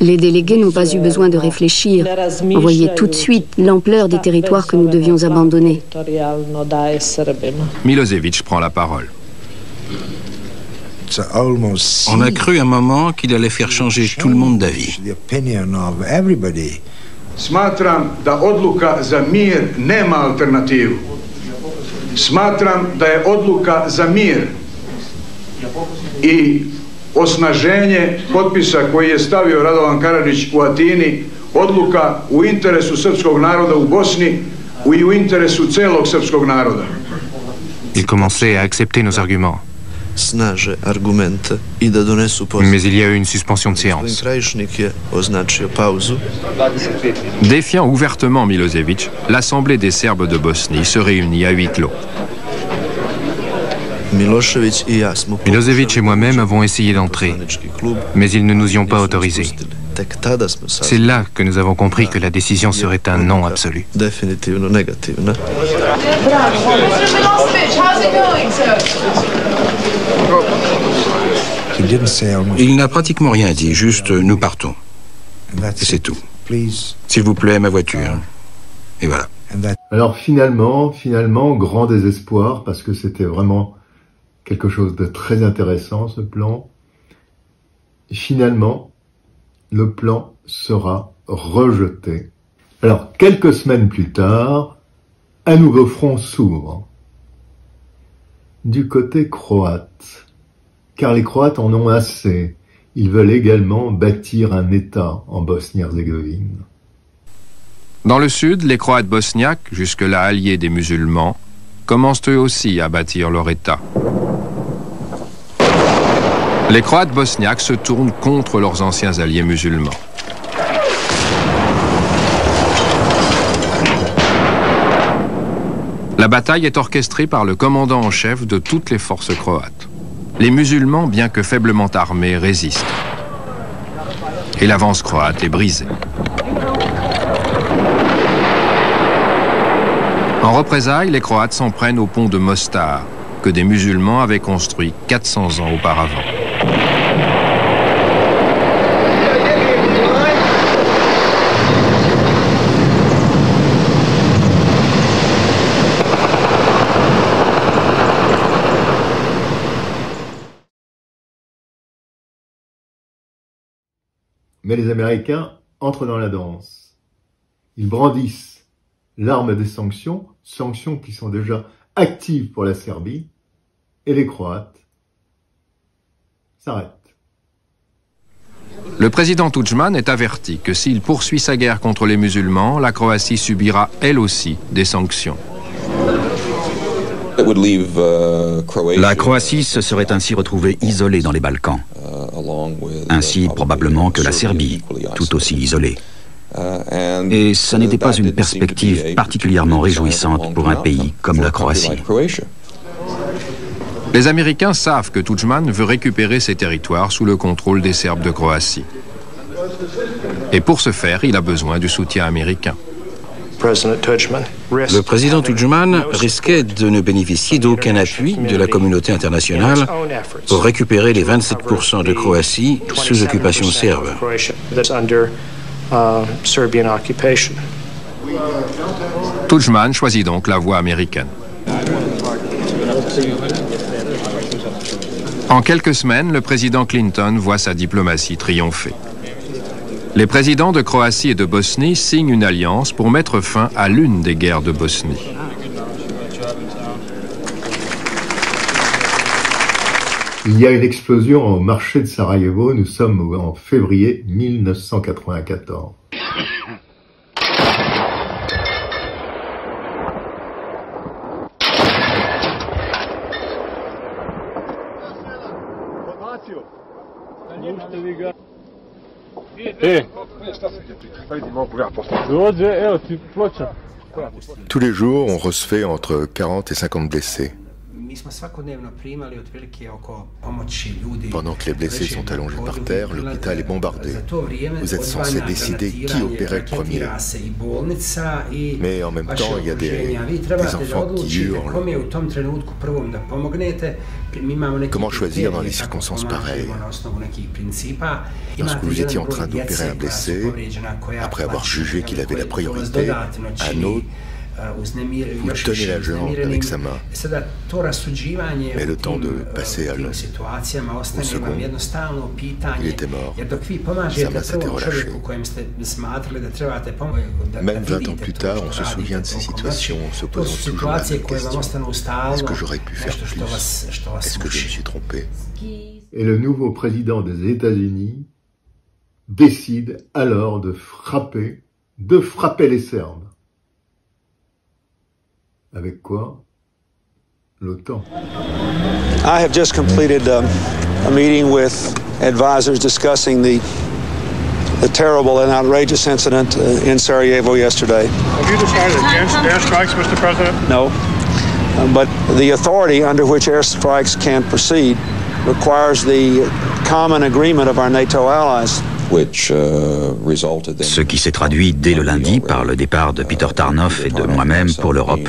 Les délégués n'ont pas eu besoin de réfléchir. On voyait tout de suite l'ampleur des territoires que nous devions abandonner. Milosevic prend la parole. On a cru un moment qu'il allait faire changer tout le monde d'avis. Smatram da odluka za mir nema alternativu. Smatram da je odluka za mir i osnaženje potpisa koji je stavio Radovan Karadžić u Atini odluka u interesu srpskog naroda u Bosni i u interesu celog srpskog naroda. Il commençait à accepter nos arguments. Mais il y a eu une suspension de séance. Défiant ouvertement Milosevic, l'Assemblée des Serbes de Bosnie se réunit à huis clos. Milosevic et moi-même avons essayé d'entrer, mais ils ne nous y ont pas autorisés. C'est là que nous avons compris que la décision serait un non absolu. Il n'a pratiquement rien dit, juste nous partons. Et c'est tout. S'il vous plaît, ma voiture. Et voilà. Alors finalement, finalement, grand désespoir, parce que c'était vraiment quelque chose de très intéressant, ce plan. Finalement, le plan sera rejeté. Alors, quelques semaines plus tard, un nouveau front s'ouvre du côté croate, car les Croates en ont assez. Ils veulent également bâtir un État en Bosnie-Herzégovine. Dans le sud, les Croates bosniaques, jusque-là alliés des musulmans, commencent eux aussi à bâtir leur État. Les Croates bosniaques se tournent contre leurs anciens alliés musulmans. Bataille est orchestrée par le commandant en chef de toutes les forces croates. Les musulmans, bien que faiblement armés, résistent. Et l'avance croate est brisée. En représailles, les Croates s'en prennent au pont de Mostar, que des musulmans avaient construit 400 ans auparavant. Mais les Américains entrent dans la danse. Ils brandissent l'arme des sanctions, sanctions qui sont déjà actives pour la Serbie, et les Croates s'arrêtent. Le président Tudjman est averti que s'il poursuit sa guerre contre les musulmans, la Croatie subira elle aussi des sanctions. La Croatie se serait ainsi retrouvée isolée dans les Balkans, ainsi probablement que la Serbie, tout aussi isolée. Et ce n'était pas une perspective particulièrement réjouissante pour un pays comme la Croatie. Les Américains savent que Tudjman veut récupérer ces territoires sous le contrôle des Serbes de Croatie. Et pour ce faire, il a besoin du soutien américain. Le président Tudjman risquait de ne bénéficier d'aucun appui de la communauté internationale pour récupérer les 27% de Croatie sous occupation serbe. Tudjman choisit donc la voie américaine. En quelques semaines, le président Clinton voit sa diplomatie triompher. Les présidents de Croatie et de Bosnie signent une alliance pour mettre fin à l'une des guerres de Bosnie. Il y a une explosion au marché de Sarajevo, nous sommes en février 1994. Tous les jours, on recevait entre 40 et 50 blessés. Pendant que les blessés sont allongés par terre, l'hôpital est bombardé. Vous êtes censé décider qui opérait le premier. Mais en même temps, il y a des, des enfants qui hurlent. Comment choisir dans les circonstances pareilles? Lorsque vous étiez en train d'opérer un blessé, après avoir jugé qu'il avait la priorité, un autre vous tenez la jambe avec sa main. Mais le temps de passer à l'autre, au second, il était mort. Sa main s'était relâchée. Même 20 ans plus tard, on se souvient de ces situations en se posant toujours la même question. Est-ce que j'aurais pu faire plus? Est-ce que je me suis trompé? Et le nouveau président des États-Unis décide alors de frapper, de frapper les Serbes. Avec quoi L'OTAN. I have just completed um, a meeting with advisors discussing the the terrible and outrageous incident uh, in Sarajevo yesterday. Have you decided against airstrikes, Mr. President? No. Uh, but the authority under which airstrikes can proceed requires the common agreement of our NATO allies. ce qui s'est traduit dès le lundi par le départ de Peter Tarnoff et de moi-même pour l'Europe,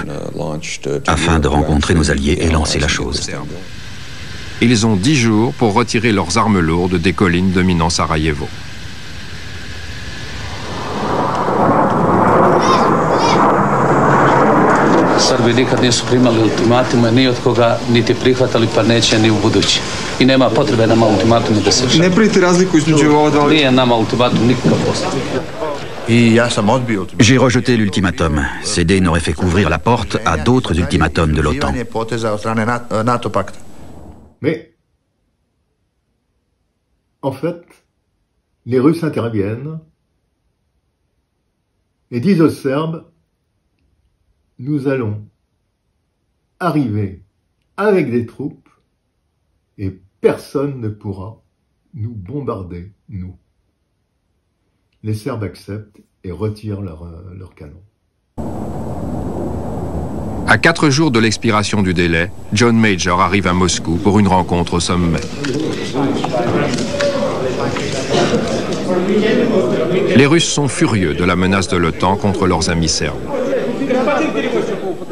afin de rencontrer nos alliés et lancer la chose. Ils ont dix jours pour retirer leurs armes lourdes des collines dominant Sarajevo. Srbi ni. I nema potrebe nama ultimatume da se Ne pravite razliku između ova dva... Nije nama ultimatum nikakav posao. J'ai rejeté l'ultimatum. CD n'aurait fait qu'ouvrir la porte à d'autres ultimatums de l'OTAN. Mais, en fait, les Russes interviennent et disent aux Serbes, nous allons arriver avec des troupes et personne ne pourra nous bombarder, nous. Les Serbes acceptent et retirent leurs leur canons. À quatre jours de l'expiration du délai, John Major arrive à Moscou pour une rencontre au sommet. Les Russes sont furieux de la menace de l'OTAN contre leurs amis serbes.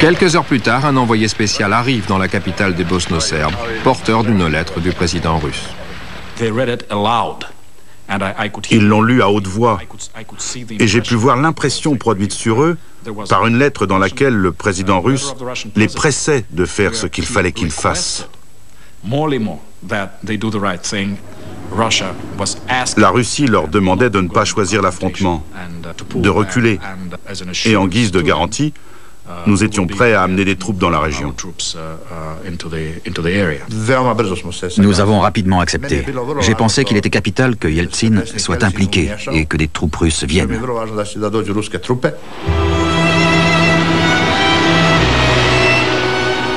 Quelques heures plus tard, un envoyé spécial arrive dans la capitale des Bosno-Serbes, porteur d'une lettre du président russe. Ils l'ont lu à haute voix et j'ai pu voir l'impression produite sur eux par une lettre dans laquelle le président russe les pressait de faire ce qu'il fallait qu'ils fassent. La Russie leur demandait de ne pas choisir l'affrontement, de reculer, et en guise de garantie, nous étions prêts à amener des troupes dans la région. Nous avons rapidement accepté. J'ai pensé qu'il était capital que Yeltsin soit impliqué et que des troupes russes viennent.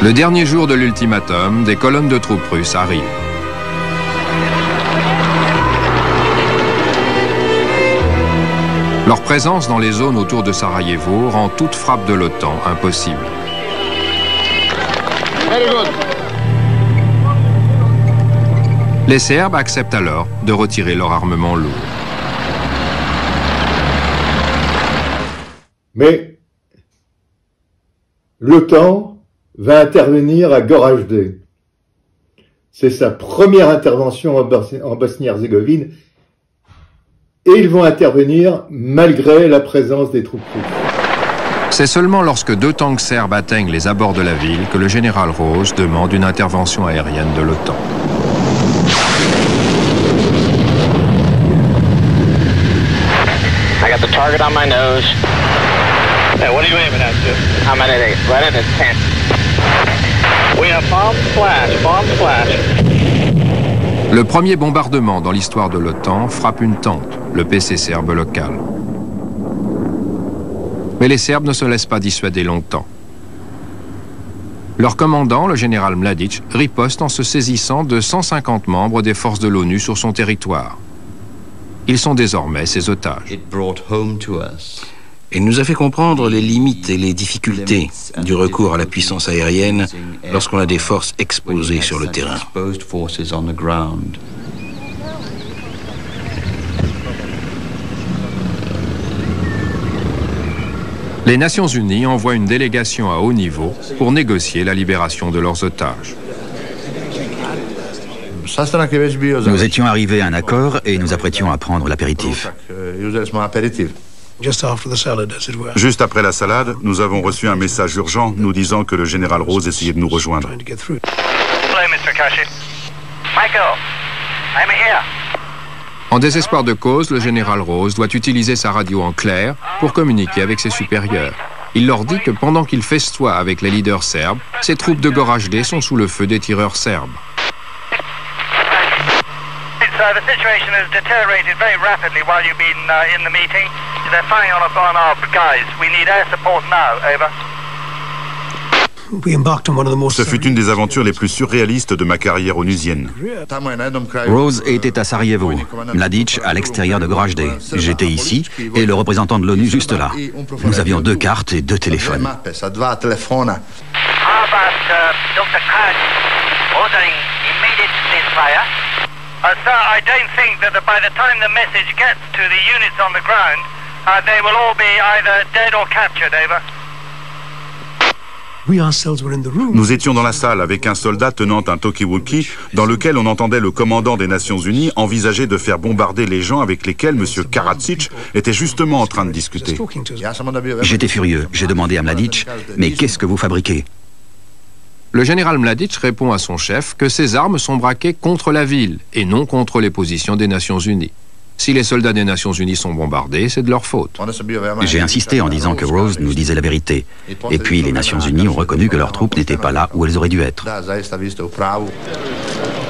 Le dernier jour de l'ultimatum, des colonnes de troupes russes arrivent. Leur présence dans les zones autour de Sarajevo rend toute frappe de l'OTAN impossible. Les Serbes acceptent alors de retirer leur armement lourd. Mais l'OTAN va intervenir à Gorazde. C'est sa première intervention en Bosnie-Herzégovine et ils vont intervenir malgré la présence des troupes russes. C'est seulement lorsque deux tanks serbes atteignent les abords de la ville que le général Rose demande une intervention aérienne de l'OTAN. I got the target on my nose. Hey, what are you aiming at, Jim? I'm at it, right at the tent. We have bomb splash, bomb splash. Le premier bombardement dans l'histoire de l'OTAN frappe une tente, le PC serbe local. Mais les Serbes ne se laissent pas dissuader longtemps. Leur commandant, le général Mladic, riposte en se saisissant de 150 membres des forces de l'ONU sur son territoire. Ils sont désormais ses otages. Il nous a fait comprendre les limites et les difficultés du recours à la puissance aérienne lorsqu'on a des forces exposées sur le terrain. Les Nations Unies envoient une délégation à haut niveau pour négocier la libération de leurs otages. Nous étions arrivés à un accord et nous apprêtions à prendre l'apéritif. Juste après la salade, nous avons reçu un message urgent nous disant que le général Rose essayait de nous rejoindre. En désespoir de cause, le général Rose doit utiliser sa radio en clair pour communiquer avec ses supérieurs. Il leur dit que pendant qu'il festoie avec les leaders serbes, ses troupes de Gorazde sont sous le feu des tireurs serbes. Ce fut une des aventures les plus surréalistes de ma carrière onusienne. Rose était à Sarajevo, Mladic à l'extérieur de Gorazde. J'étais ici et le représentant de l'ONU juste là. Nous avions deux cartes et deux téléphones. How about uh? Uh, sir, I don't think that by the time the message gets to the units on the ground, uh, they will all be either dead or captured, over. Nous étions dans la salle avec un soldat tenant un talkie-walkie dans lequel on entendait le commandant des Nations Unies envisager de faire bombarder les gens avec lesquels M. Karadzic était justement en train de discuter. J'étais furieux. J'ai demandé à Mladic, mais qu'est-ce que vous fabriquez? Le général Mladic répond à son chef que ces armes sont braquées contre la ville et non contre les positions des Nations Unies. Si les soldats des Nations Unies sont bombardés, c'est de leur faute. J'ai insisté en disant que Rose nous disait la vérité. Et puis les Nations Unies ont reconnu que leurs troupes n'étaient pas là où elles auraient dû être.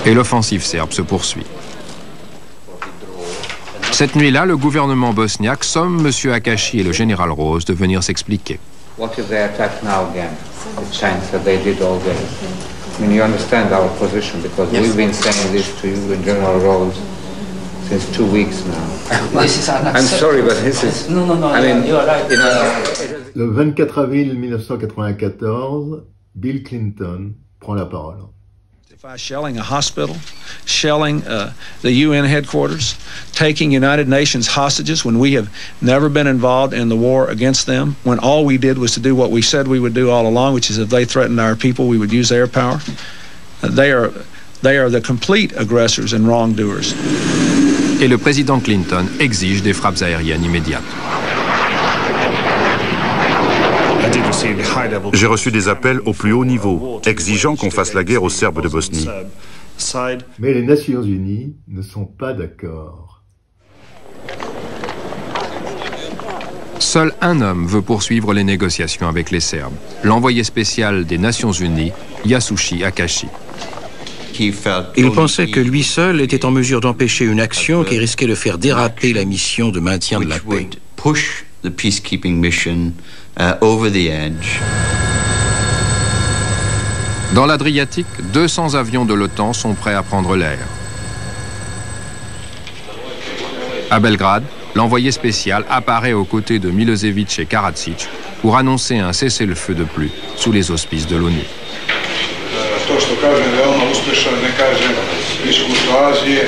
Et l'offensive serbe se poursuit. Cette nuit-là, le gouvernement bosniaque somme M. Akashi et le général Rose de venir s'expliquer. What since two weeks now. This is I'm sorry, but this is. No, no, no. I mean, you are right. You know, Le 24 avril 1994, Bill Clinton prend la parole. Shelling a hospital, shelling uh, the UN headquarters, taking United Nations hostages when we have never been involved in the war against them, when all we did was to do what we said we would do all along, which is if they threatened our people, we would use air power. Uh, they are, they are the complete aggressors and wrongdoers. Et le président Clinton exige des frappes aériennes immédiates. J'ai reçu des appels au plus haut niveau, exigeant qu'on fasse la guerre aux Serbes de Bosnie. Mais les Nations Unies ne sont pas d'accord. Seul un homme veut poursuivre les négociations avec les Serbes, l'envoyé spécial des Nations Unies, Yasushi Akashi. Il pensait que lui seul était en mesure d'empêcher une action qui risquait de faire déraper la mission de maintien de la paix. push the peacekeeping mission uh, over the edge. Dans l'Adriatique, 200 avions de l'OTAN sont prêts à prendre l'air. À Belgrade, l'envoyé spécial apparaît aux côtés de Milosevic et Karadzic pour annoncer un cessez-le-feu de plus sous les auspices de l'ONU. To što kažem veoma uspešan, ne kažem iskustvo Azije.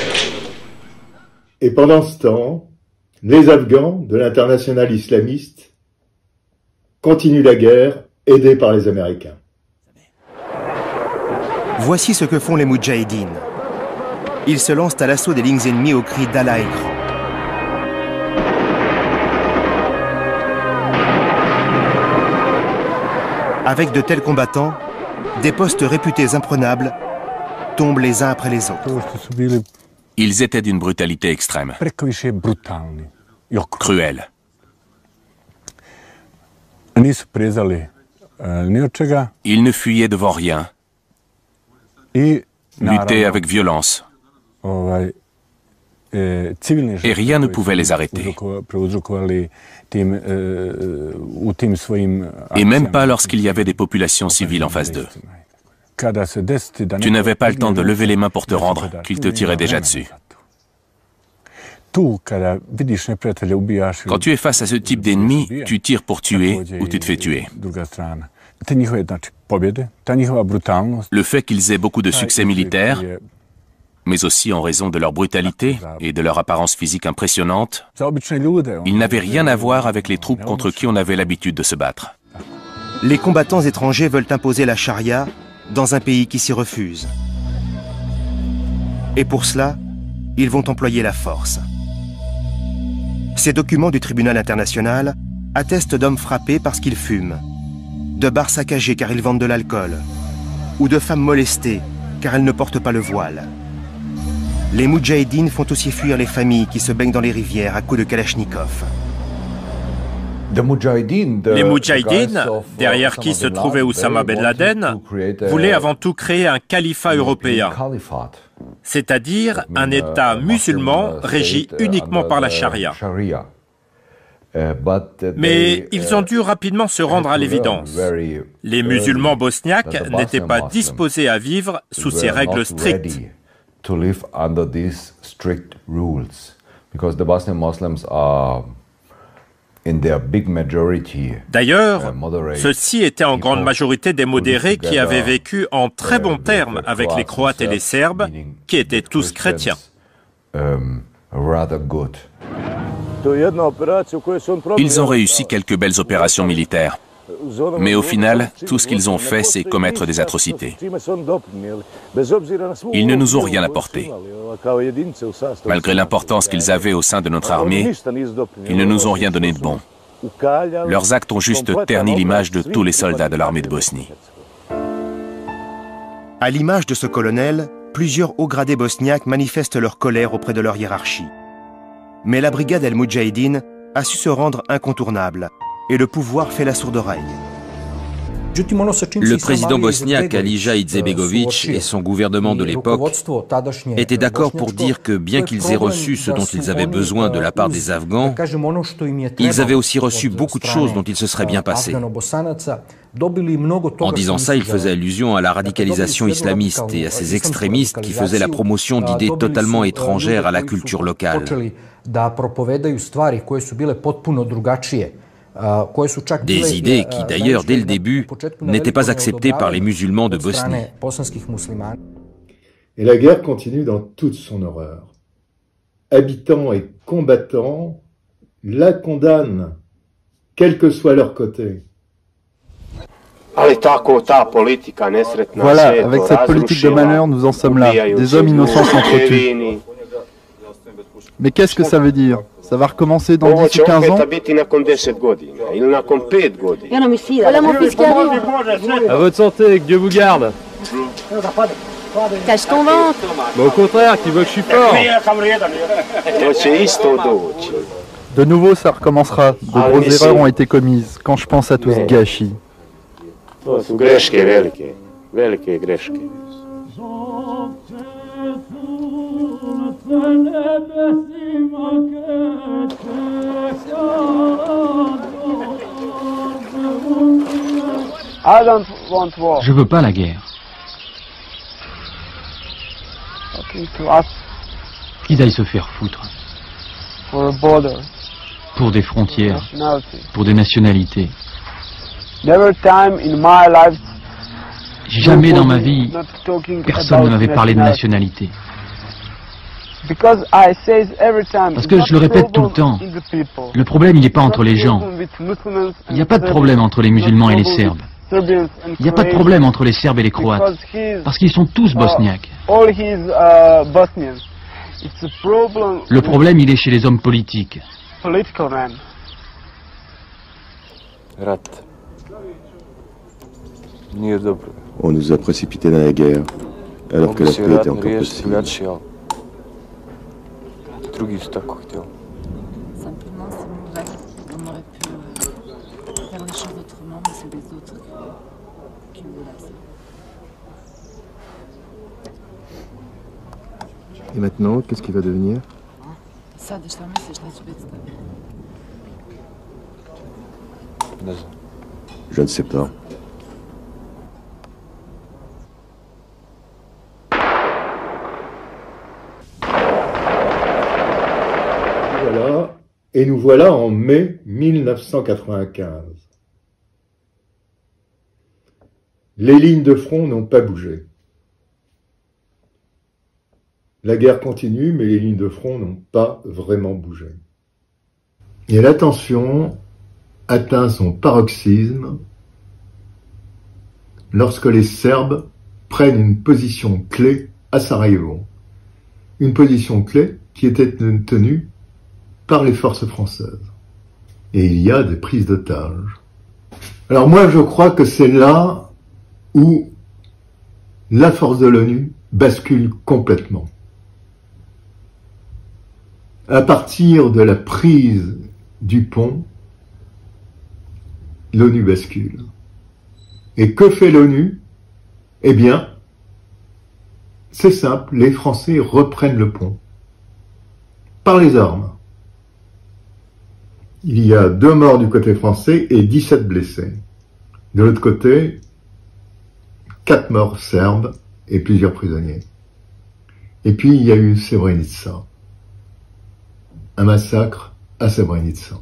Et pendant ce temps, les Afghans de l'international islamiste continuent la guerre, aidés par les Américains. Voici ce que font les Moudjahidines. Ils se lancent à l'assaut des lignes ennemies au cri d'Allah est grand. Avec de tels combattants, des postes réputés imprenables tombent les uns après les autres. Ils étaient d'une brutalité extrême, cruelle. Ils ne fuyaient devant rien, luttaient avec violence, et rien ne pouvait les arrêter. Et même pas lorsqu'il y avait des populations civiles en face d'eux. Tu n'avais pas le temps de lever les mains pour te rendre, qu'ils te tiraient déjà dessus. Quand tu es face à ce type d'ennemi, tu tires pour tuer ou tu te fais tuer. Le fait qu'ils aient beaucoup de succès militaires, mais aussi en raison de leur brutalité et de leur apparence physique impressionnante, ils n'avaient rien à voir avec les troupes contre qui on avait l'habitude de se battre. Les combattants étrangers veulent imposer la charia dans un pays qui s'y refuse. Et pour cela, ils vont employer la force. Ces documents du tribunal international attestent d'hommes frappés parce qu'ils fument, de bars saccagés car ils vendent de l'alcool, ou de femmes molestées car elles ne portent pas le voile. Les Moudjahidines font aussi fuir les familles qui se baignent dans les rivières à coups de Kalachnikov. Les Moudjahidines, derrière qui se trouvait Oussama Ben Laden, voulaient avant tout créer un califat européen, c'est-à-dire un État musulman régi uniquement par la charia. Mais ils ont dû rapidement se rendre à l'évidence. Les musulmans bosniaques n'étaient pas disposés à vivre sous ces règles strictes. To live under these strict rules because the Bosnian Muslims are D'ailleurs, ceux-ci étaient en grande majorité des modérés qui avaient vécu en très bons termes avec les Croates et les Serbes, qui étaient tous chrétiens. Ils ont réussi quelques belles opérations militaires. Mais au final, tout ce qu'ils ont fait, c'est commettre des atrocités. Ils ne nous ont rien apporté. Malgré l'importance qu'ils avaient au sein de notre armée, ils ne nous ont rien donné de bon. Leurs actes ont juste terni l'image de tous les soldats de l'armée de Bosnie. À l'image de ce colonel, plusieurs hauts gradés bosniaques manifestent leur colère auprès de leur hiérarchie. Mais la brigade El Moudjahidine a su se rendre incontournable et le pouvoir fait la sourde oreille. Le président bosniaque Alija Izetbegovic et son gouvernement de l'époque étaient d'accord pour dire que bien qu'ils aient reçu ce dont ils avaient besoin de la part des Afghans, ils avaient aussi reçu beaucoup de choses dont il se serait bien passé. En disant ça, il faisait allusion à la radicalisation islamiste et à ces extrémistes qui faisaient la promotion d'idées totalement étrangères à la culture locale. Des idées qui, d'ailleurs, dès le début, n'étaient pas acceptées par les musulmans de Bosnie. Et la guerre continue dans toute son horreur. Habitants et combattants la condamnent, quel que soit leur côté. Voilà, avec cette politique de malheur, nous en sommes là. Des hommes innocents s'entretuent. Mais qu'est-ce que ça veut dire? Ça va recommencer dans 10 ou 15 ans Voilà mon fils qui arrive. À votre santé, que Dieu vous garde. Cache ton ventre. Mais au contraire, qui veut que je suis fort. De nouveau, ça recommencera. De grosses erreurs ont été commises quand je pense à tout ce gâchis. Je veux pas la guerre. Qu'ils aillent se faire foutre. Pour des frontières, pour des nationalités. Jamais dans ma vie, personne ne m'avait parlé de nationalité. Parce que je le répète tout le temps, le problème il n'est pas entre les gens. Il n'y a pas de problème entre les musulmans et les Serbes. Il n'y a pas de problème entre les Serbes et les Croates. Parce qu'ils sont tous bosniaques. Le problème il est chez les hommes politiques. On nous a précipités dans la guerre, alors que la paix était encore possible. Simplement, c'est mauvais. On aurait pu faire les choses autrement, mais c'est les autres qui nous menacent. Et maintenant, qu'est-ce qui va devenir šta misliš, biti? Je ne sais pas. Voilà, et nous voilà en mai 1995. Les lignes de front n'ont pas bougé. La guerre continue, mais les lignes de front n'ont pas vraiment bougé. Et la tension atteint son paroxysme lorsque les Serbes prennent une position clé à Sarajevo. Une position clé qui était tenue par les forces françaises. Et il y a des prises d'otages. Alors moi, je crois que c'est là où la force de l'ONU bascule complètement. À partir de la prise du pont, l'ONU bascule. Et que fait l'ONU? Eh bien, c'est simple, les Français reprennent le pont. Par les armes. Il y a deux morts du côté français et 17 blessés. De l'autre côté, quatre morts serbes et plusieurs prisonniers. Et puis il y a eu Srebrenica. Un massacre à Srebrenica.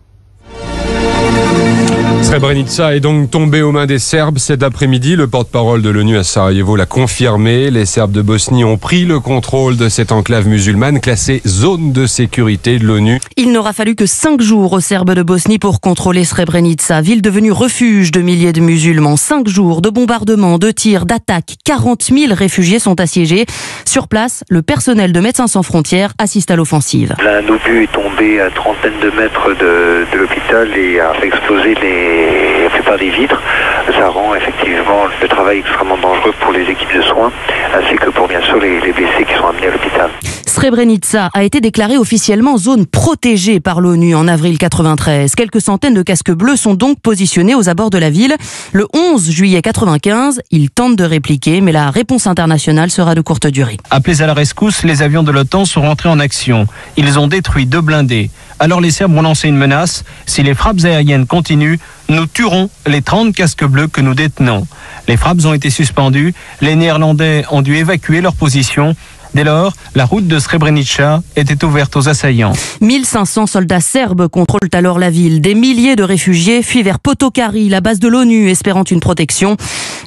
Srebrenica est donc tombé aux mains des Serbes cet après-midi. Le porte-parole de l'ONU à Sarajevo l'a confirmé. Les Serbes de Bosnie ont pris le contrôle de cette enclave musulmane classée zone de sécurité de l'ONU. Il n'aura fallu que cinq jours aux Serbes de Bosnie pour contrôler Srebrenica, ville devenue refuge de milliers de musulmans. Cinq jours de bombardements, de tirs, d'attaques. 40 000 réfugiés sont assiégés. Sur place, le personnel de Médecins sans frontières assiste à l'offensive. Un obus est tombé à trentaine de mètres de, de l'hôpital et a explosé les la plupart des vitres. Ça rend effectivement le travail extrêmement dangereux pour les équipes de soins, ainsi que pour bien sûr les, les blessés qui sont amenés à l'hôpital. Srebrenica a été déclarée officiellement zone protégée par l'ONU en avril 93. Quelques centaines de casques bleus sont donc positionnés aux abords de la ville. Le 11 juillet 95, ils tentent de répliquer, mais la réponse internationale sera de courte durée. Appelés à la rescousse, les avions de l'OTAN sont rentrés en action. Ils ont détruit deux blindés. Alors les Serbes ont lancé une menace. Si les frappes aériennes continuent, nous tuerons les 30 casques bleus que nous détenons. Les frappes ont été suspendues. Les Néerlandais ont dû évacuer leur position. Dès lors, la route de Srebrenica était ouverte aux assaillants. 1500 soldats serbes contrôlent alors la ville. Des milliers de réfugiés fuient vers Potokari, la base de l'ONU, espérant une protection.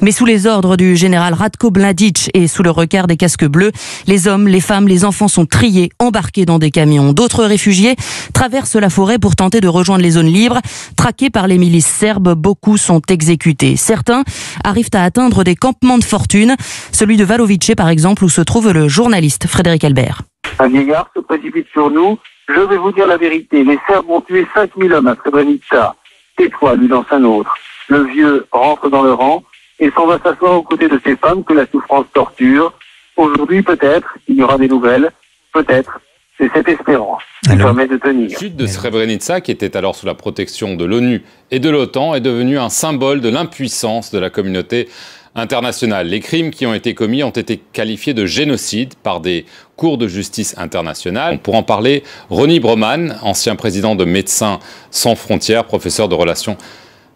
Mais sous les ordres du général Radko Mladic et sous le regard des casques bleus, les hommes, les femmes, les enfants sont triés, embarqués dans des camions. D'autres réfugiés traversent la forêt pour tenter de rejoindre les zones libres. Traqués par les milices serbes, beaucoup sont exécutés. Certains arrivent à atteindre des campements de fortune, celui de Valovice par exemple, où se trouve le journal journaliste Frédéric Albert. Un vieillard se précipite sur nous. Je vais vous dire la vérité. Les Serbes ont tué 5000 hommes à Srebrenica. Tais-toi, lui lance un autre. Le vieux rentre dans le rang et s'en va s'asseoir aux côtés de ces femmes que la souffrance torture. Aujourd'hui, peut-être, il y aura des nouvelles. Peut-être. C'est cette espérance qui permet de tenir. Le sud de Srebrenica, qui était alors sous la protection de l'ONU et de l'OTAN, est devenu un symbole de l'impuissance de la communauté internationale. Les crimes qui ont été commis ont été qualifiés de génocide par des cours de justice internationale. Pour en parler, Ronnie Broman, ancien président de Médecins sans frontières, professeur de relations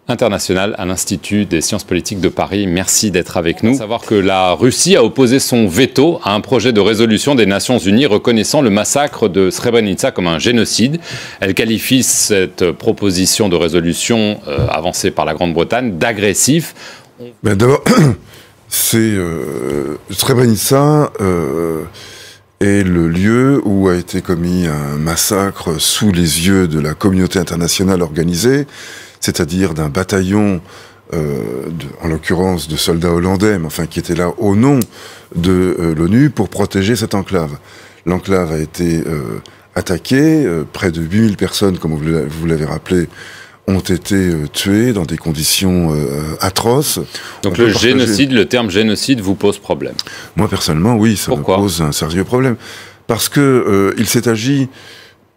internationales à l'Institut des sciences politiques de Paris. Merci d'être avec nous. savoir que la Russie a opposé son veto à un projet de résolution des Nations Unies reconnaissant le massacre de Srebrenica comme un génocide. Elle qualifie cette proposition de résolution euh, avancée par la Grande-Bretagne d'agressif ben D'abord, c'est euh, Srebrenica euh, est le lieu où a été commis un massacre sous les yeux de la communauté internationale organisée, c'est-à-dire d'un bataillon, euh, en l'occurrence de soldats hollandais, mais enfin qui étaient là au nom de l'ONU pour protéger cette enclave. L'enclave a été attaquée, près de 8000 personnes, comme vous l'avez rappelé, ont été euh, tués dans des conditions euh, atroces. Donc le génocide, le terme génocide vous pose problème Moi personnellement, oui, ça me pose un sérieux problème. Parce que euh, il s'est agi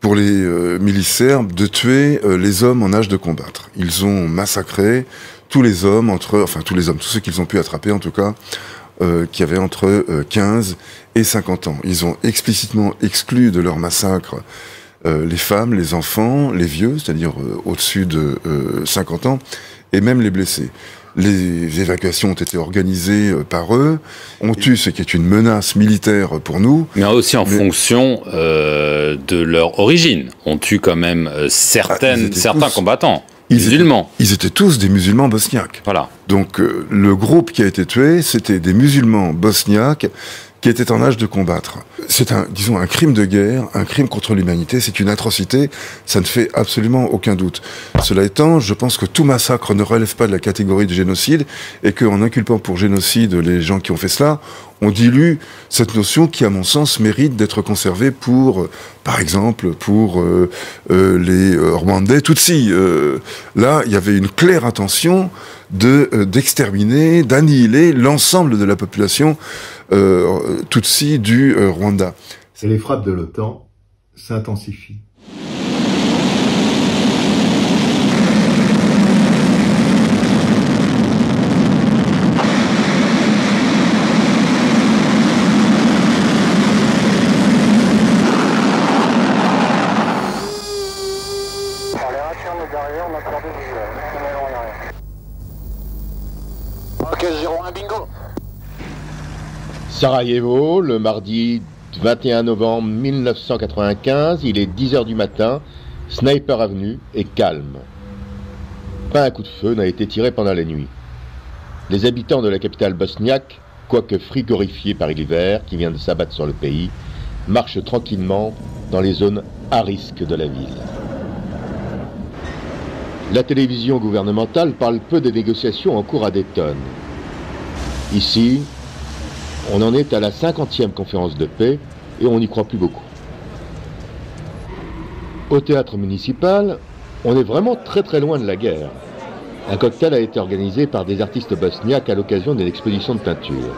pour les milices serbes de tuer les hommes en âge de combattre. Ils ont massacré tous les hommes entre, enfin tous les hommes, tous ceux qu'ils ont pu attraper en tout cas, qui avaient entre 15 et 50 ans. Ils ont explicitement exclu de leur massacre euh, les femmes, les enfants, les vieux, c'est-à-dire euh, au-dessus de 50 euh, ans, et même les blessés. Les évacuations ont été organisées par eux. On tue ce qui est une menace militaire pour nous. Mais aussi en fonction de leur origine. On tue quand même certaines, ah, certains combattants. musulmans. ils étaient tous des musulmans bosniaques. Voilà. Donc le groupe qui a été tué, c'était des musulmans bosniaques qui était en âge de combattre. C'est un, disons, un crime de guerre, un crime contre l'humanité, c'est une atrocité, ça ne fait absolument aucun doute. Cela étant, je pense que tout massacre ne relève pas de la catégorie de génocide et qu'en inculpant pour génocide les gens qui ont fait cela, on dilue cette notion qui, à mon sens, mérite d'être conservée pour, euh, par exemple, pour euh, euh, les Rwandais Tutsis. là, il y avait une claire intention de d'exterminer, d'annihiler l'ensemble de la population Tutsi du Rwanda. Les frappes de l'OTAN s'intensifient. Sarajevo, le mardi 21 novembre 1995, il est 10h du matin, Sniper Avenue est calme. pas un coup de feu n'a été tiré pendant la nuit. Les habitants de la capitale bosniaque, quoique frigorifiés par l'hiver qui vient de s'abattre sur le pays, marchent tranquillement dans les zones à risque de la ville. La télévision gouvernementale parle peu des négociations en cours à Dayton. Ici, on en est à la cinquantième conférence de paix et on n'y croit plus beaucoup. Au théâtre municipal, on est vraiment très très loin de la guerre. Un cocktail a été organisé par des artistes bosniaques à l'occasion d'une exposition de peinture.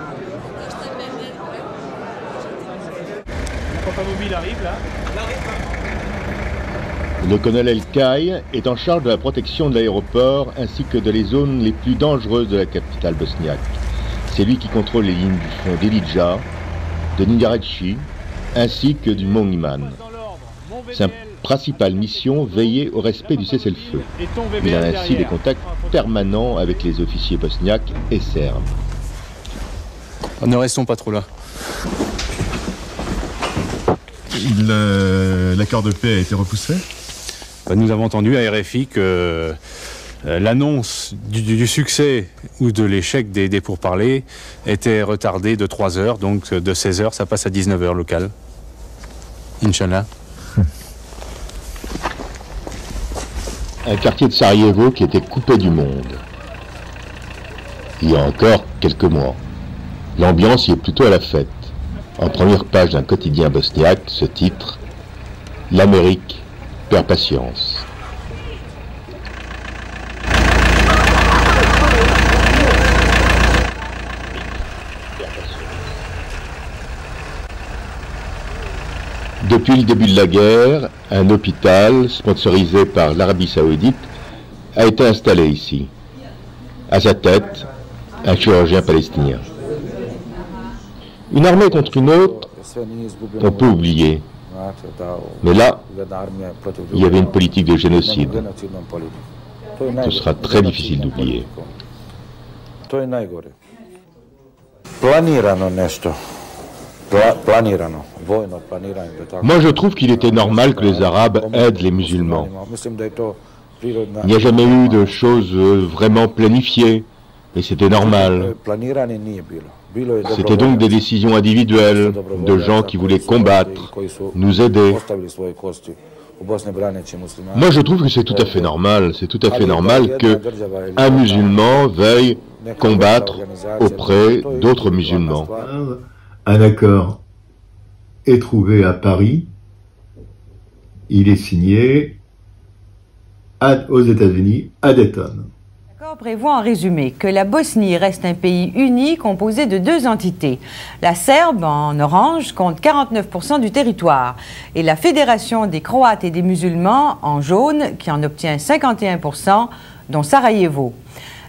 Le colonel Kai est en charge de la protection de l'aéroport ainsi que de les zones les plus dangereuses de la capitale bosniaque. C'est lui qui contrôle les lignes du front d'Elidja, de Ningarechi, ainsi que du Mont Iman. Sa principale mission, veiller au respect du cessez-le-feu. Il a ainsi des contacts permanents avec les officiers bosniaques et serbes. Ne restons pas trop là. L'accord de paix a été repoussé? Bah, Nous avons entendu à RFI que euh, l'annonce du, succès ou de l'échec des, pourparlers était retardée de 3 heures, donc de 16 heures, ça passe à 19 heures local. Inch'Allah. Un quartier de Sarajevo qui était coupé du monde. Il y a encore quelques mois. L'ambiance y est plutôt à la fête. En première page d'un quotidien bosniaque, ce titre L'Amérique perd patience. Depuis le début de la guerre, un hôpital, sponsorisé par l'Arabie saoudite, a été installé ici. À sa tête, un chirurgien palestinien. Une armée contre une autre, on peut oublier. Mais là, il y avait une politique de génocide. Ce sera très difficile d'oublier. Moi, je trouve qu'il était normal que les Arabes aident les musulmans. Il n'y a jamais eu de choses vraiment planifiées, et c'était normal. C'était donc des décisions individuelles, de gens qui voulaient combattre, nous aider. Moi, je trouve que c'est tout à fait normal. C'est tout à fait normal que un musulman veuille combattre auprès d'autres musulmans un accord est trouvé à Paris. Il est signé aux États-Unis, à Dayton. L'accord prévoit en résumé que la Bosnie reste un pays uni composé de deux entités. La Serbe, en orange, compte 49% du territoire et la Fédération des Croates et des musulmans, en jaune, qui en obtient 51% dont Sarajevo.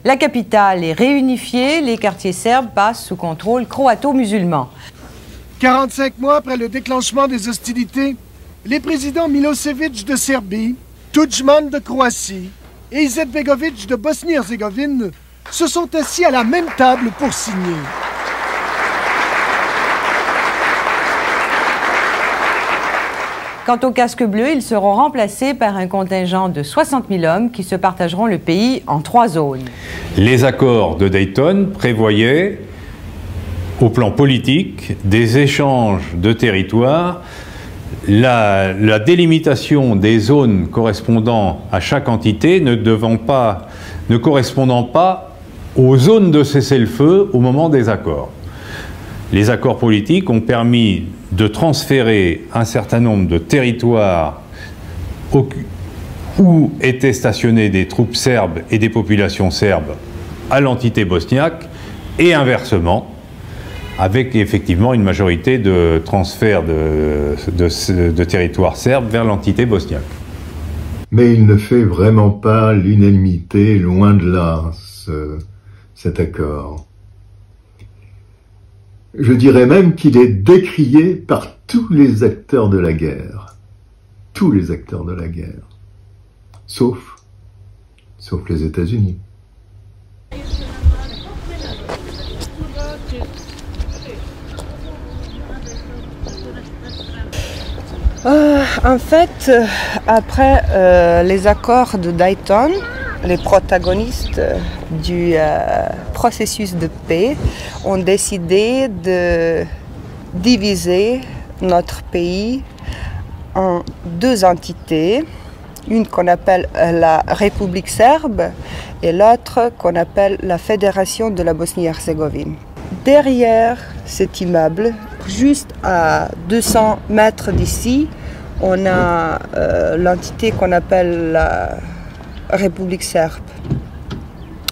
La capitale est réunifiée, les quartiers serbes passent sous contrôle croato-musulman. 45 mois après le déclenchement des hostilités, les présidents Milosevic de Serbie, Tudjman de Croatie et Izetbegovic de Bosnie-Herzégovine se sont assis à la même table pour signer. Quant aux casques bleus, ils seront remplacés par un contingent de 60 000 hommes qui se partageront le pays en trois zones. Les accords de Dayton prévoyaient, au plan politique, des échanges de territoires, la, délimitation des zones correspondant à chaque entité ne, devant pas, ne correspondant pas aux zones de cessez-le-feu au moment des accords. Les accords politiques ont permis de transférer un certain nombre de territoires où étaient stationnées des troupes serbes et des populations serbes à l'entité bosniaque, et inversement, avec effectivement une majorité de transferts de, territoires serbes vers l'entité bosniaque. Mais il ne fait vraiment pas l'unanimité, loin de là, cet accord. Je dirais même qu'il est décrié par tous les acteurs de la guerre. Tous les acteurs de la guerre. Sauf, les États-Unis. Euh, en fait, après euh, les accords de Dayton, les protagonistes du euh, processus de paix ont décidé de diviser notre pays en deux entités, une qu'on appelle la République serbe et l'autre qu'on appelle la Fédération de la Bosnie-Herzégovine. Derrière cet immeuble, juste à 200 mètres d'ici, on a euh, l'entité qu'on appelle la République serbe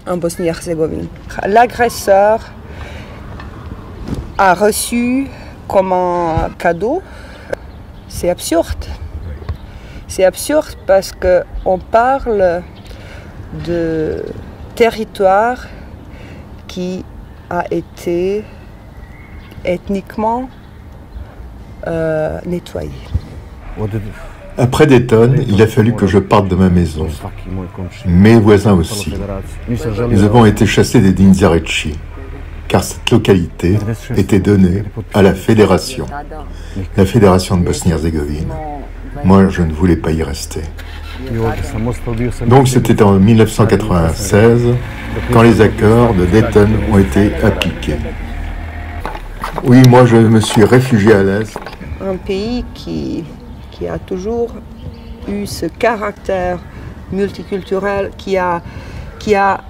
en Bosnie-Herzégovine. L'agresseur a reçu comme un cadeau. C'est absurde. C'est absurde parce qu'on parle de territoire qui a été ethniquement euh, nettoyé. Après Dayton, il a fallu que je parte de ma maison. Mes voisins aussi. Nous avons été chassés des Dinzarechi, car cette localité était donnée à la fédération, la fédération de Bosnie-Herzégovine. Moi, je ne voulais pas y rester. Donc c'était en 1996 quand les accords de Dayton ont été appliqués. Oui, moi je me suis réfugié à l'Est. Un pays qui qui a toujours eu ce caractère multiculturel, qui a, qui a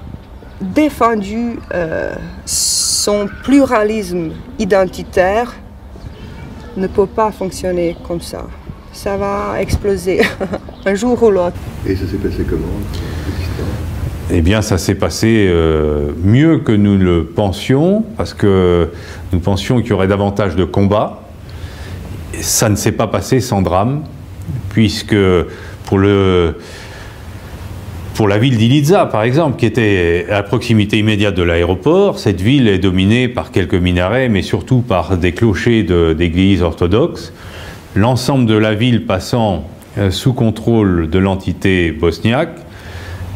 défendu euh, son pluralisme identitaire, ne peut pas fonctionner comme ça. Ça va exploser un jour ou l'autre. Et ça s'est passé comment eh bien, ça s'est passé euh, mieux que nous le pensions, parce que nous pensions qu'il y aurait davantage de combats ça ne s'est pas passé sans drame, puisque pour, le, pour la ville d'Iliza, par exemple, qui était à proximité immédiate de l'aéroport, cette ville est dominée par quelques minarets, mais surtout par des clochers d'églises orthodoxes. L'ensemble de la ville passant euh, sous contrôle de l'entité bosniaque,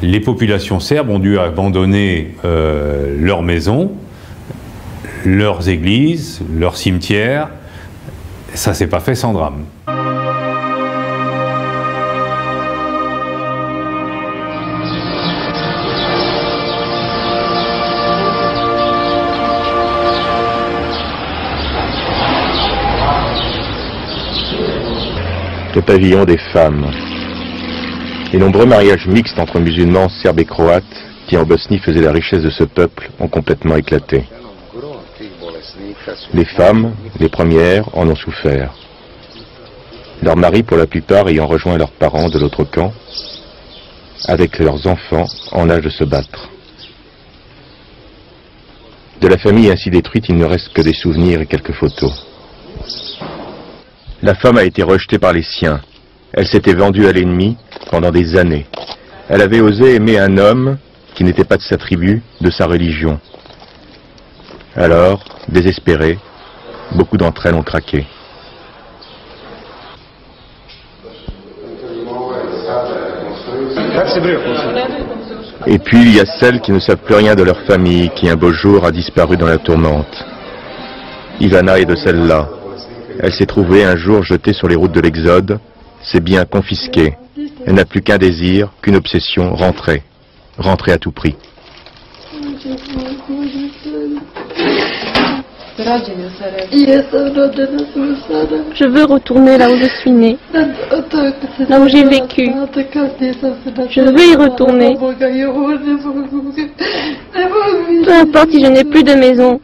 les populations serbes ont dû abandonner euh, leurs maisons, leurs églises, leurs cimetières, ça s'est pas fait sans drame. Le pavillon des femmes. Les nombreux mariages mixtes entre musulmans, serbes et croates, qui en Bosnie faisaient la richesse de ce peuple, ont complètement éclaté. Les femmes, les premières, en ont souffert. Leurs maris, pour la plupart, ayant rejoint leurs parents de l'autre camp, avec leurs enfants en âge de se battre. De la famille ainsi détruite, il ne reste que des souvenirs et quelques photos. La femme a été rejetée par les siens. Elle s'était vendue à l'ennemi pendant des années. Elle avait osé aimer un homme qui n'était pas de sa tribu, de sa religion. Alors, désespérées, beaucoup d'entre elles ont craqué. Et puis il y a celles qui ne savent plus rien de leur famille, qui un beau jour a disparu dans la tourmente. Ivana est de celle-là. Elle s'est trouvée un jour jetée sur les routes de l'Exode, ses biens confisqués. Elle n'a plus qu'un désir, qu'une obsession, rentrer. Rentrer à tout prix. Je veux retourner là où je suis né, là où j'ai vécu. Je veux y retourner. Peu importe si je n'ai plus de maison.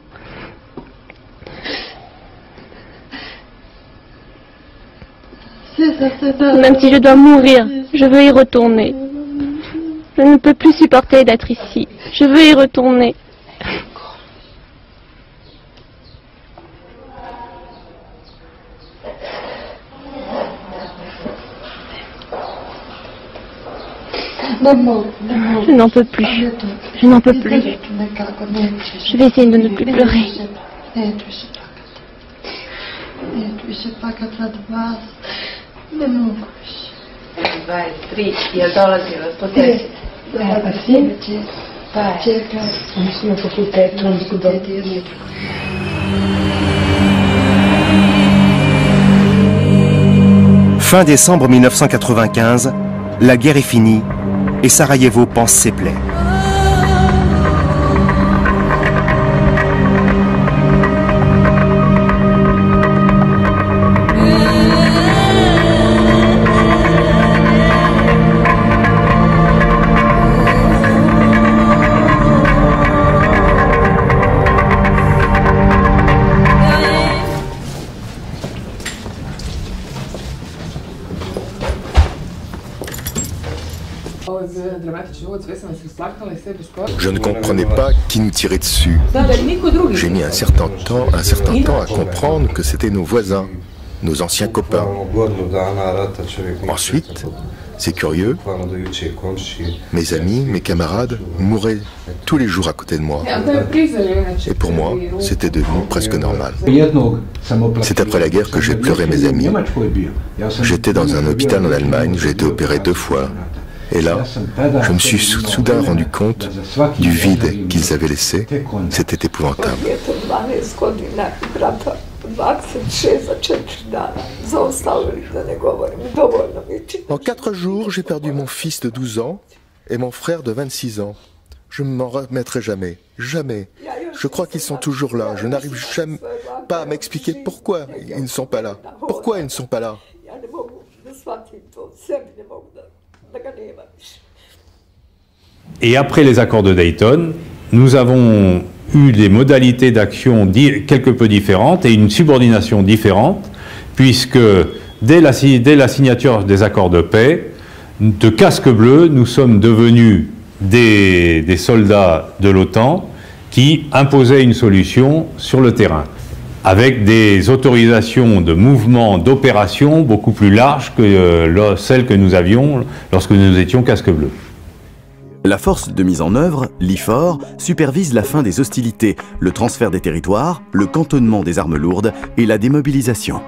Même si je dois mourir, je veux y retourner. Je ne peux plus supporter d'être ici. Je veux y retourner. Je n'en peux plus. Je n'en peux plus. Je vais essayer de ne plus pleurer. Fin décembre 1995, la guerre est finie et Sarajevo pense ses plaies. Je ne comprenais pas qui nous tirait dessus. J'ai mis un certain temps, à comprendre que c'était nos voisins, nos anciens copains. Ensuite, c'est curieux, mes amis, mes camarades mouraient tous les jours à côté de moi. Et pour moi, c'était devenu presque normal. C'est après la guerre que j'ai pleuré mes amis. J'étais dans un hôpital en Allemagne, j'ai été opéré deux fois. Et là, je me suis soudain rendu compte du vide qu'ils avaient laissé. C'était épouvantable. En quatre jours, j'ai perdu mon fils de 12 ans et mon frère de 26 ans. Je ne m'en remettrai jamais, jamais. Je crois qu'ils sont toujours là. Je n'arrive jamais pas à m'expliquer pourquoi ils ne sont pas là. Pourquoi ils ne sont pas là? Et après les accords de Dayton, nous avons eu des modalités d'action quelque peu différentes et une subordination différente, puisque dès la, signature des accords de paix, de casque bleu, nous sommes devenus des soldats de l'OTAN qui imposaient une solution sur le terrain, avec des autorisations de mouvement, d'opération beaucoup plus larges que euh, celles que nous avions lorsque nous étions casque bleu. La force de mise en œuvre, l'IFOR, supervise la fin des hostilités, le transfert des territoires, le cantonnement des armes lourdes et la démobilisation.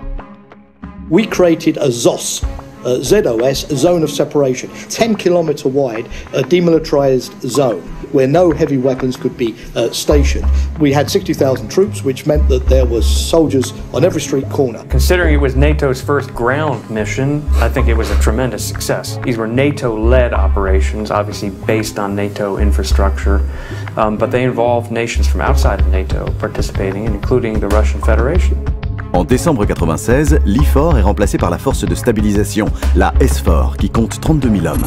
We created a ZOS, ZOS, Zone of Separation, 10 kilometre wide, a demilitarized zone where no heavy weapons could be uh, stationed. We had 60,000 troops, which meant that there was soldiers on every street corner. Considering it was NATO's first ground mission, I think it was a tremendous success. These were NATO-led operations, obviously based on NATO infrastructure, um, but they involved nations from outside of NATO participating, including the Russian Federation. En décembre 96, l'IFOR est remplacé par la force de stabilisation, la SFOR, qui compte 32 000 hommes.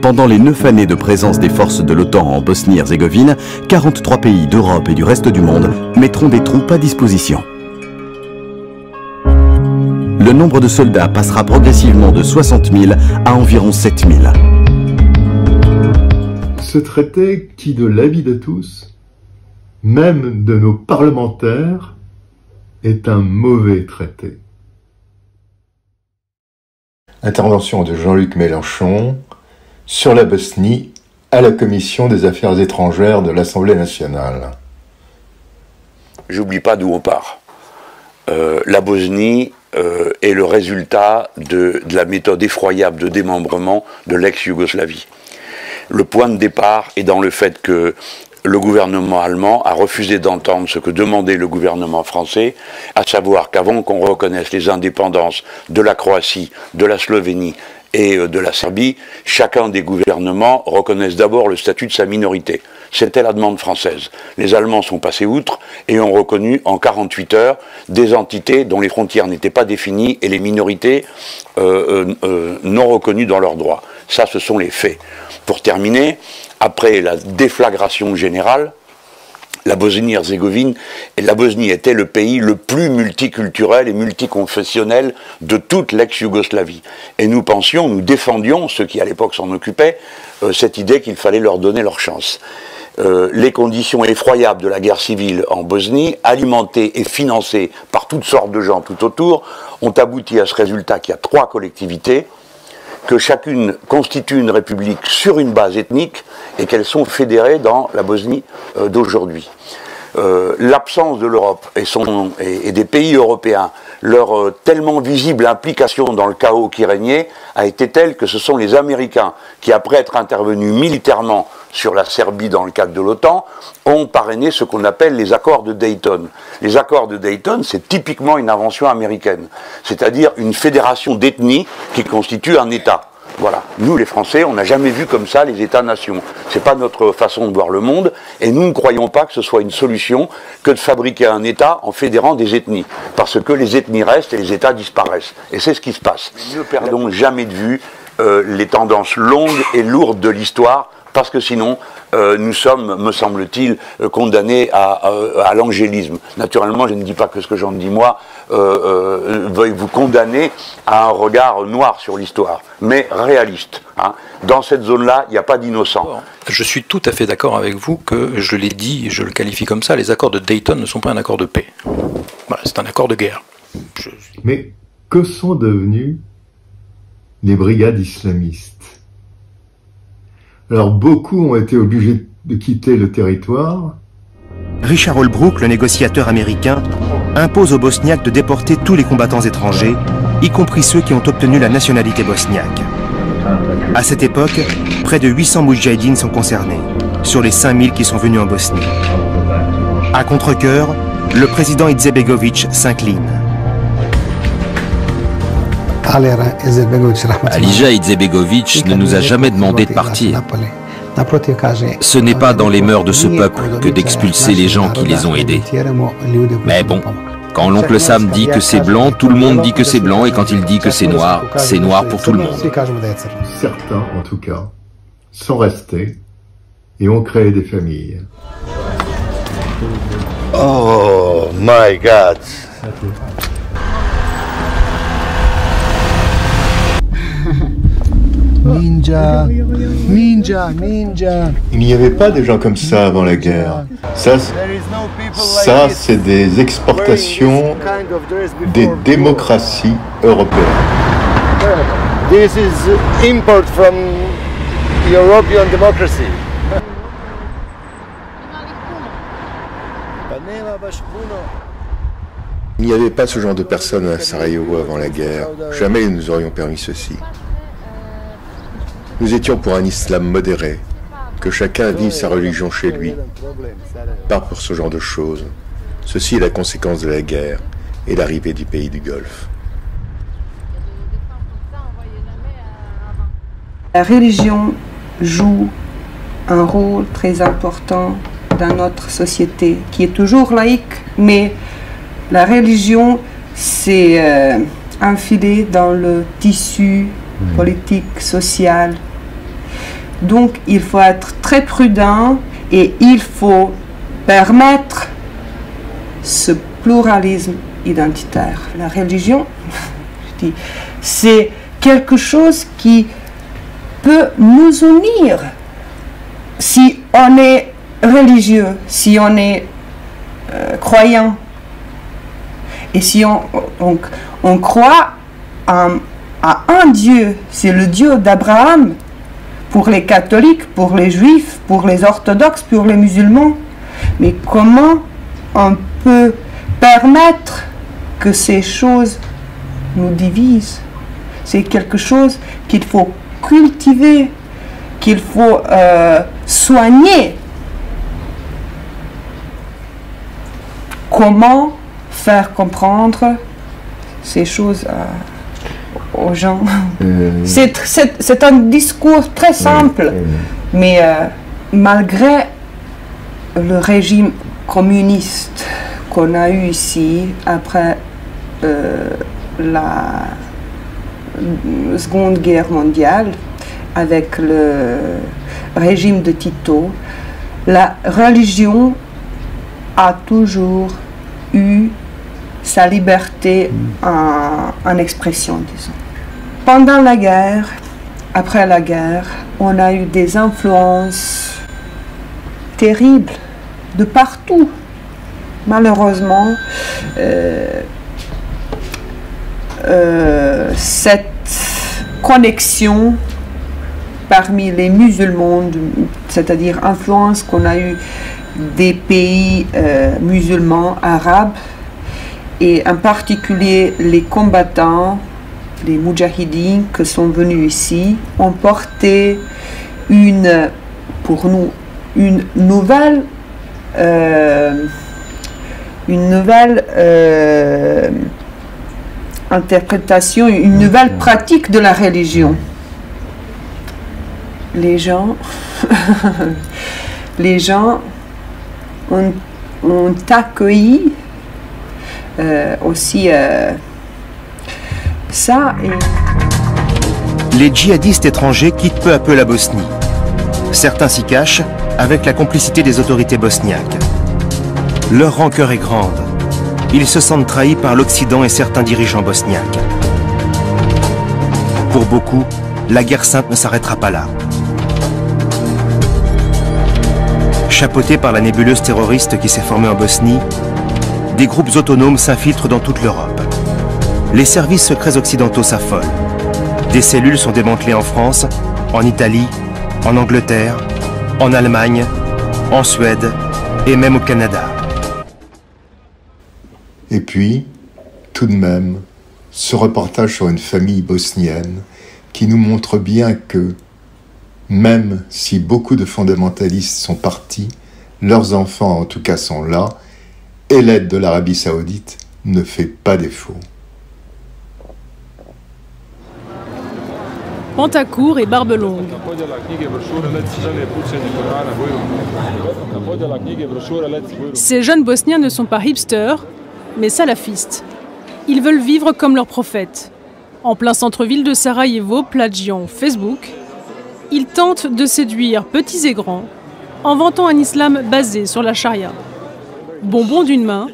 Pendant les neuf années de présence des forces de l'OTAN en Bosnie-Herzégovine, 43 pays d'Europe et du reste du monde mettront des troupes à disposition. Le nombre de soldats passera progressivement de 60 000 à environ 7 000. Ce traité qui, de l'avis de tous, même de nos parlementaires, est un mauvais traité. Intervention de Jean-Luc Mélenchon, sur la Bosnie à la Commission des Affaires étrangères de l'Assemblée nationale. J'oublie pas d'où on part. Euh, la Bosnie euh, est le résultat de, de, la méthode effroyable de démembrement de l'ex-Yougoslavie. Le point de départ est dans le fait que le gouvernement allemand a refusé d'entendre ce que demandait le gouvernement français, à savoir qu'avant qu'on reconnaisse les indépendances de la Croatie, de la Slovénie et euh, de la Serbie, chacun des gouvernements reconnaissent d'abord le statut de sa minorité. C'était la demande française. Les Allemands sont passés outre et ont reconnu en 48 heures des entités dont les frontières n'étaient pas définies et les minorités euh, euh non reconnues dans leurs droits. Ça, ce sont les faits. Pour terminer, après la déflagration générale, la Bosnie-Herzégovine, la Bosnie était le pays le plus multiculturel et multiconfessionnel de toute l'ex-Yougoslavie. Et nous pensions, nous défendions, ceux qui à l'époque s'en occupaient, euh, cette idée qu'il fallait leur donner leur chance. Euh, les conditions effroyables de la guerre civile en Bosnie, alimentées et financées par toutes sortes de gens tout autour, ont abouti à ce résultat qu'il y a trois collectivités, que chacune constitue une république sur une base ethnique et qu'elles sont fédérées dans la Bosnie euh, d'aujourd'hui. Euh, l'absence de l'Europe et, des pays européens, leur euh, tellement visible implication dans le chaos qui régnait, a été telle que ce sont les Américains qui, après être intervenus militairement sur la Serbie dans le cadre de l'OTAN, ont parrainé ce qu'on appelle les accords de Dayton. Les accords de Dayton, c'est typiquement une invention américaine, c'est-à-dire une fédération d'ethnies qui constitue un État. Voilà. Nous, les Français, on n'a jamais vu comme ça les États-nations. C'est pas notre façon de voir le monde, et nous ne croyons pas que ce soit une solution que de fabriquer un État en fédérant des ethnies, parce que les ethnies restent et les États disparaissent. Et c'est ce qui se passe. Ne perdons jamais de vue euh, les tendances longues et lourdes de l'histoire parce que sinon, euh, nous sommes, me semble-t-il, euh, condamnés à, à, l'angélisme. Naturellement, je ne dis pas que ce que j'en dis moi euh, veuille vous condamner à un regard noir sur l'histoire, mais réaliste. Hein. Dans cette zone-là, il n'y a pas d'innocent. Je suis tout à fait d'accord avec vous que, je l'ai dit, je le qualifie comme ça, les accords de Dayton ne sont pas un accord de paix. Voilà, c'est un accord de guerre. Mais que sont devenus les brigades islamistes? Alors beaucoup ont été obligés de quitter le territoire. Richard Holbrooke, le négociateur américain, impose aux Bosniaques de déporter tous les combattants étrangers, y compris ceux qui ont obtenu la nationalité bosniaque. À cette époque, près de 800 moudjahidines sont concernés, sur les 5000 qui sont venus en Bosnie. À contre-coeur, le président Izetbegovic s'incline. Alija Izetbegovic ne nous a jamais demandé de partir. Ce n'est pas dans les mœurs de ce peuple que d'expulser les gens qui les ont aidés. Mais bon, quand l'oncle Sam dit que c'est blanc, tout le monde dit que c'est blanc, et quand il dit que c'est noir, c'est noir pour tout le monde. Certains, en tout cas, sont restés et ont créé des familles. Oh my God Ninja, ninja, ninja. Il n'y avait pas des gens comme ça avant la guerre. Ça, ça c'est des exportations des démocraties européennes. This is import from European democracy. Il n'y avait pas ce genre de personnes à Sarajevo avant la guerre. Jamais nous aurions permis ceci. Nous étions pour un islam modéré, que chacun vive sa religion chez lui, pas pour ce genre de choses. Ceci est la conséquence de la guerre et l'arrivée du pays du Golfe. La religion joue un rôle très important dans notre société, qui est toujours laïque, mais la religion s'est euh, infilée dans le tissu politique, social. Donc il faut être très prudent et il faut permettre ce pluralisme identitaire. La religion, c'est quelque chose qui peut nous unir si on est religieux, si on est euh, croyant. Et si on croit à un Dieu, c'est le Dieu d'Abraham, pour les catholiques, pour les juifs, pour les orthodoxes, pour les musulmans. Mais comment on peut permettre que ces choses nous divisent? C'est quelque chose qu'il faut cultiver, qu'il faut euh, soigner. Comment faire comprendre ces choses aux gens. Euh, c'est un discours très simple, mais euh, malgré le régime communiste qu'on a eu ici après euh, la Seconde Guerre mondiale, avec le régime de Tito, la religion a toujours sa liberté en, expression, disons. Pendant la guerre, après la guerre, on a eu des influences terribles de partout. Malheureusement, euh, euh, cette connexion parmi les musulmans, c'est-à-dire influence qu'on a eu des pays euh, musulmans, arabes, et en particulier les combattants, les moudjahidines qui sont venus ici, ont porté une, pour nous, une nouvelle, euh, une nouvelle euh, interprétation, une nouvelle pratique de la religion. les gens, les gens ont, ont accueilli aussi euh, ça. Les djihadistes étrangers quittent peu à peu la Bosnie. Certains s'y cachent avec la complicité des autorités bosniaques. Leur rancœur est grande. Ils se sentent trahis par l'Occident et certains dirigeants bosniaques. Pour beaucoup, la guerre sainte ne s'arrêtera pas là. Chapeautés par la nébuleuse terroriste qui s'est formée en Bosnie, des groupes autonomes s'infiltrent dans toute l'Europe. Les services secrets occidentaux s'affolent. Des cellules sont démantelées en France, en Italie, en Angleterre, en Allemagne, en Suède et même au Canada. Et puis, tout de même, ce reportage sur une famille bosnienne qui nous montre bien que, même si beaucoup de fondamentalistes sont partis, leurs enfants en tout cas sont là, et l'aide de l'Arabie saoudite ne fait pas défaut. Pantacourt et Barbelongue. Ces jeunes Bosniens ne sont pas hipsters, mais salafistes. Ils veulent vivre comme leur prophète. En plein centre-ville de Sarajevo, plagiant Facebook, ils tentent de séduire petits et grands en vantant un islam basé sur la charia. Bonbon d'une main,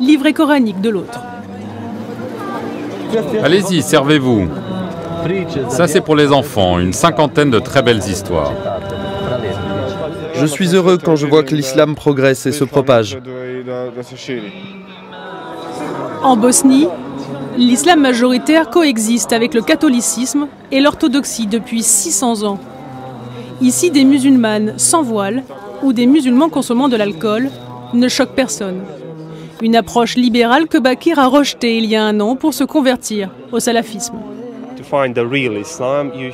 livret coranique de l'autre. Allez-y, servez-vous. Ça, c'est pour les enfants, une cinquantaine de très belles histoires. Je suis heureux quand je vois que l'islam progresse et se propage. En Bosnie, l'islam majoritaire coexiste avec le catholicisme et l'orthodoxie depuis 600 ans. Ici, des musulmanes sans voile ou des musulmans consommant de l'alcool ne choquent personne. Une approche libérale que Bakir a rejetée il y a un an pour se convertir au salafisme.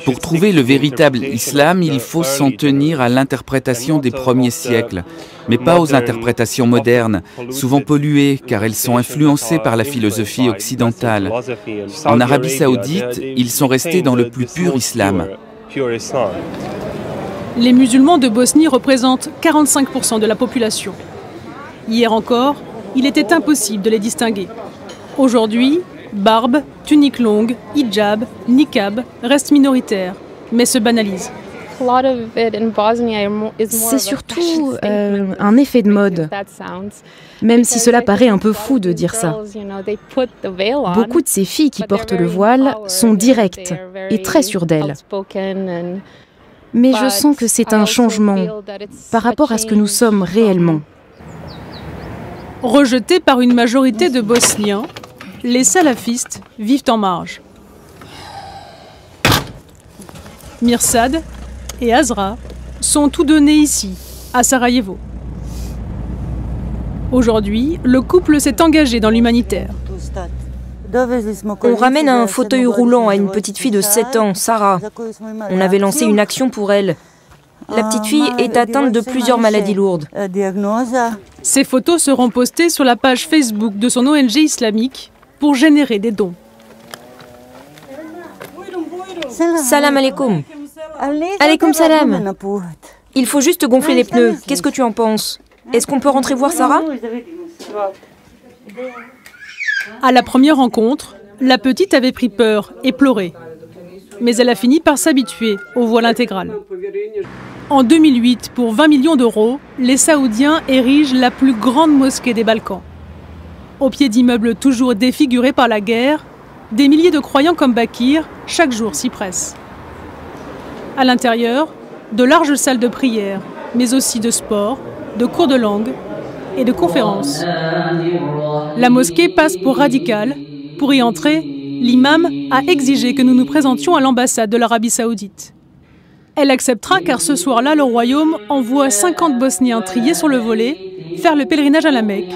Pour trouver le véritable islam, il faut s'en tenir à l'interprétation des premiers siècles, mais pas aux interprétations modernes, souvent polluées car elles sont influencées par la philosophie occidentale. En Arabie saoudite, ils sont restés dans le plus pur islam. Les musulmans de Bosnie représentent 45% de la population. Hier encore, il était impossible de les distinguer. Aujourd'hui, barbe, tunique longue, hijab, niqab restent minoritaires, mais se banalisent. C'est surtout euh, un effet de mode, même si cela paraît un peu fou de dire ça. Beaucoup de ces filles qui portent le voile sont directes et très sûres d'elles. Mais je sens que c'est un changement par rapport à ce que nous sommes réellement. Rejetés par une majorité de Bosniens, les salafistes vivent en marge. Mirsad et Azra sont tous deux nés ici, à Sarajevo. Aujourd'hui, le couple s'est engagé dans l'humanitaire. On ramène un fauteuil roulant à une petite fille de 7 ans, Sarah. On avait lancé une action pour elle. La petite fille est atteinte de plusieurs maladies lourdes. Ces photos seront postées sur la page Facebook de son ONG islamique pour générer des dons. Salam alaikum. Alaikum salam. Il faut juste gonfler les pneus. Qu'est-ce que tu en penses? Est-ce qu'on peut rentrer voir Sarah? À la première rencontre, la petite avait pris peur et pleuré. Mais elle a fini par s'habituer au voile intégral. En 2008, pour 20 millions d'euros, les Saoudiens érigent la plus grande mosquée des Balkans. Au pied d'immeubles toujours défigurés par la guerre, des milliers de croyants comme Bakir, chaque jour, s'y pressent. À l'intérieur, de larges salles de prière, mais aussi de sport, de cours de langue et de conférences. La mosquée passe pour radicale. Pour y entrer, l'imam a exigé que nous nous présentions à l'ambassade de l'Arabie saoudite. Elle acceptera car ce soir-là, le royaume envoie 50 Bosniens triés sur le volet faire le pèlerinage à la Mecque,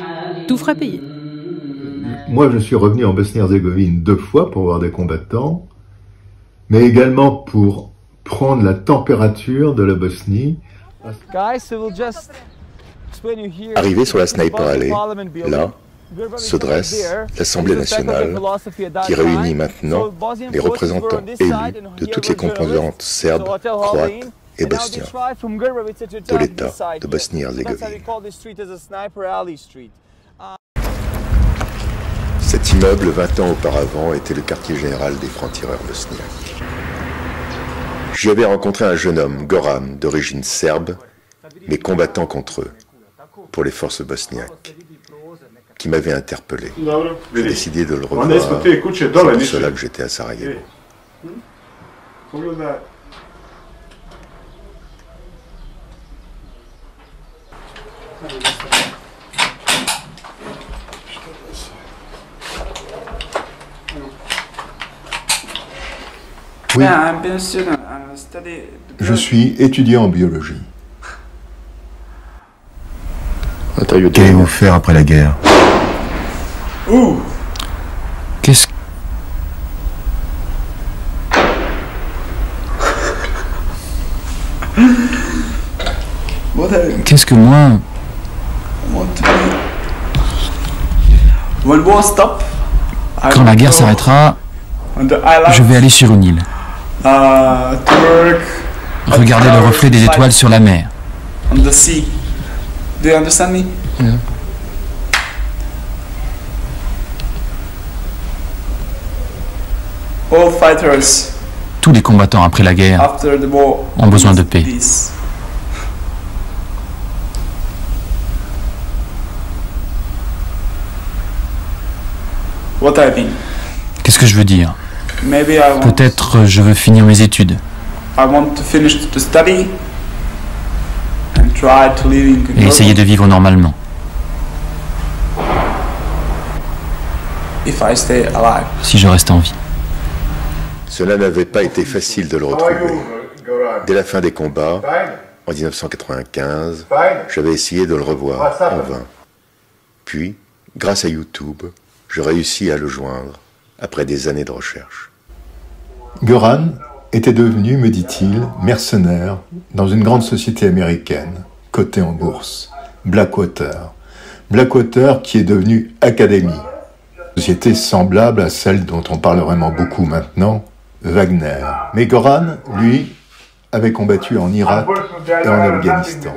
tout frais payé. Moi, je suis revenu en Bosnie-Herzégovine deux fois pour voir des combattants, mais également pour prendre la température de la Bosnie. Arrivé sur la Sniper Alley, là, se dresse l'Assemblée nationale qui réunit maintenant les représentants élus de toutes les composantes serbes, croates et bosnien de l'État de Bosnie-Herzégovine. Cet immeuble, 20 ans auparavant, était le quartier général des francs-tireurs bosniaques. J'y avais rencontré un jeune homme, Goran, d'origine serbe, mais combattant contre eux, pour les forces bosniaques, qui m'avait interpellé. J'ai décidé de le revoir. C'est pour cela que j'étais à Sarajevo. Oui. Je suis étudiant en biologie. Qu'allez-vous faire après la guerre? Qu'est-ce Qu'est-ce que moi Quand la guerre s'arrêtera, je vais aller sur une île. Regarder le reflet des étoiles sur la mer. Do you understand me? Yeah. All fighters Tous les combattants après la guerre after the war ont besoin de paix. peace. What I mean? Qu'est-ce que je veux dire? Maybe I want, Peut-être euh, je veux finir mes études I want to finish to study and try to living et essayer de vivre normalement. if I stay alive. Si je reste en vie. Cela n'avait pas été facile de le retrouver. Dès la fin des combats, en 1995, j'avais essayé de le revoir en vain. Puis, grâce à YouTube, je réussis à le joindre après des années de recherche. Goran était devenu, me dit-il, mercenaire dans une grande société américaine, cotée en bourse, Blackwater. Blackwater qui est devenue Academy, société semblable à celle dont on parle vraiment beaucoup maintenant, Wagner. Mais Goran, lui, avait combattu en Irak et en Afghanistan.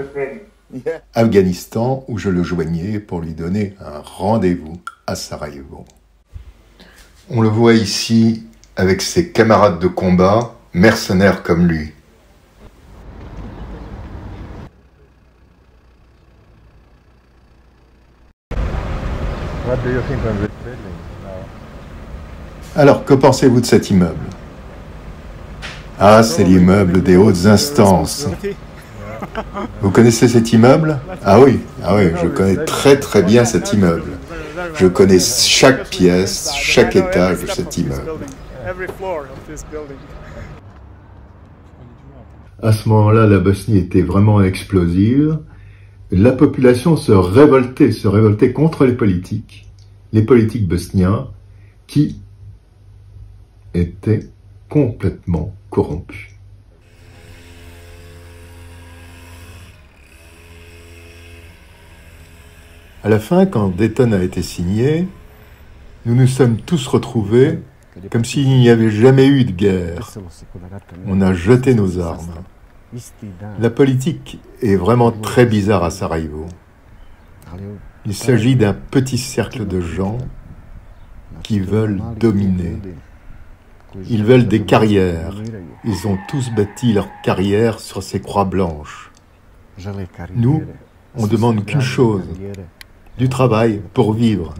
Afghanistan où je le joignais pour lui donner un rendez-vous à Sarajevo. On le voit ici avec ses camarades de combat, mercenaires comme lui. Alors, que pensez-vous de cet immeuble? Ah, c'est l'immeuble des hautes instances. Vous connaissez cet immeuble? Ah oui, ah oui, je connais très très bien cet immeuble. Je connais chaque pièce, chaque étage de cet immeuble. À ce moment-là, la Bosnie était vraiment explosive. La population se révoltait, se révoltait contre les politiques, les politiques bosniens qui étaient complètement corrompus. À la fin, quand Dayton a été signé, nous nous sommes tous retrouvés comme s'il n'y avait jamais eu de guerre. On a jeté nos armes. La politique est vraiment très bizarre à Sarajevo. Il s'agit d'un petit cercle de gens qui veulent dominer. Ils veulent des carrières. Ils ont tous bâti leur carrière sur ces croix blanches. Nous, on demande qu'une chose, du travail pour vivre,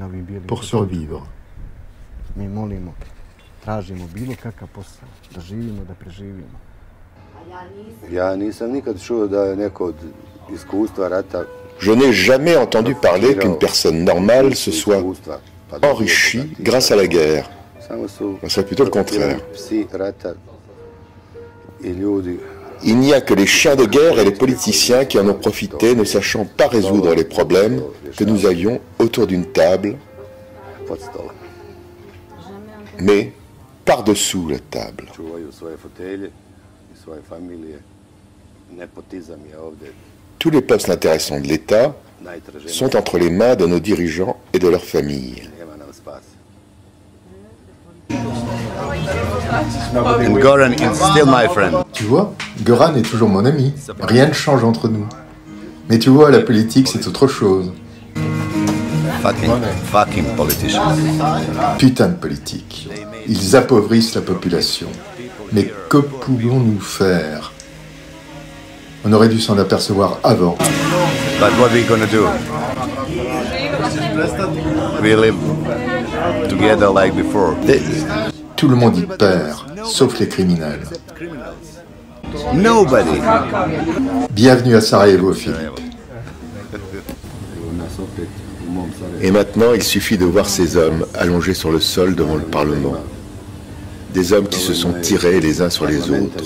pour survivre. Je n'ai jamais entendu parler qu'une personne normale se soit enrichie grâce à la guerre. C'est plutôt le contraire. Il n'y a que les chiens de guerre et les politiciens qui en ont profité, ne sachant pas résoudre les problèmes que nous avions autour d'une table, mais par-dessous la table. Tous les postes intéressants de l'État sont entre les mains de nos dirigeants et de leurs familles. And Goran is still my friend. Tu vois, Göran est toujours mon ami. Rien ne change entre nous. Mais tu vois, la politique, c'est autre chose. Fucking, fucking politicians. Putain de politique. Ils appauvrissent la population. Mais que pouvons-nous faire? On aurait dû s'en apercevoir avant. But what we gonna do? We live together like before. Tout le monde y perd, sauf les criminels. Nobody. Bienvenue à Sarajevo, Philippe. Et maintenant, il suffit de voir ces hommes allongés sur le sol devant le Parlement. Des hommes qui se sont tirés les uns sur les autres,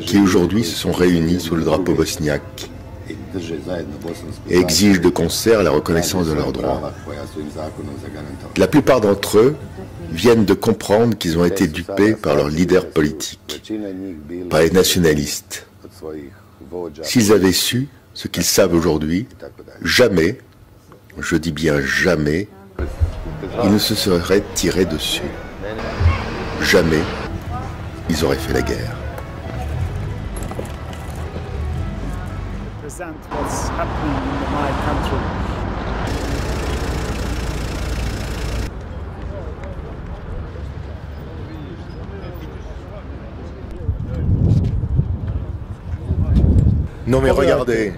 qui aujourd'hui se sont réunis sous le drapeau bosniaque et exigent de concert la reconnaissance de leurs droits. La plupart d'entre eux viennent de comprendre qu'ils ont été dupés par leurs leaders politiques, par les nationalistes. S'ils avaient su ce qu'ils savent aujourd'hui, jamais, je dis bien jamais, ils ne se seraient tirés dessus. Jamais ils auraient fait la guerre. Non mais regardez,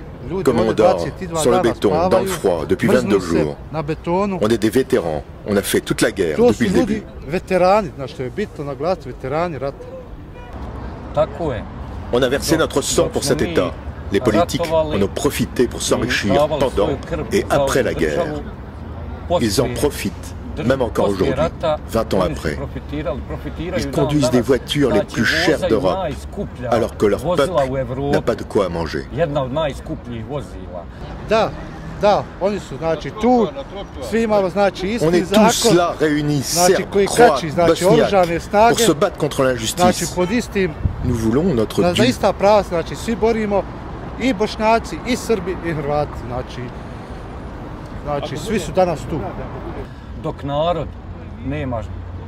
comme on dort, sur le béton, dans le froid, depuis 22 jours. On est des vétérans, on a fait toute la guerre depuis le début. On a versé notre sang pour cet État. Les politiques en ont profité pour s'enrichir pendant et après la guerre. Ils en profitent, même encore aujourd'hui, 20 ans après. Ils conduisent des voitures les plus chères d'Europe, alors que leur peuple n'a pas de quoi manger. On est tous là réunis, serbes, croates, bosniaques, pour se battre contre l'injustice. Nous voulons notre dû. i bošnjaci, i srbi, i hrvati. Znači, znači svi su danas tu. Dok narod nema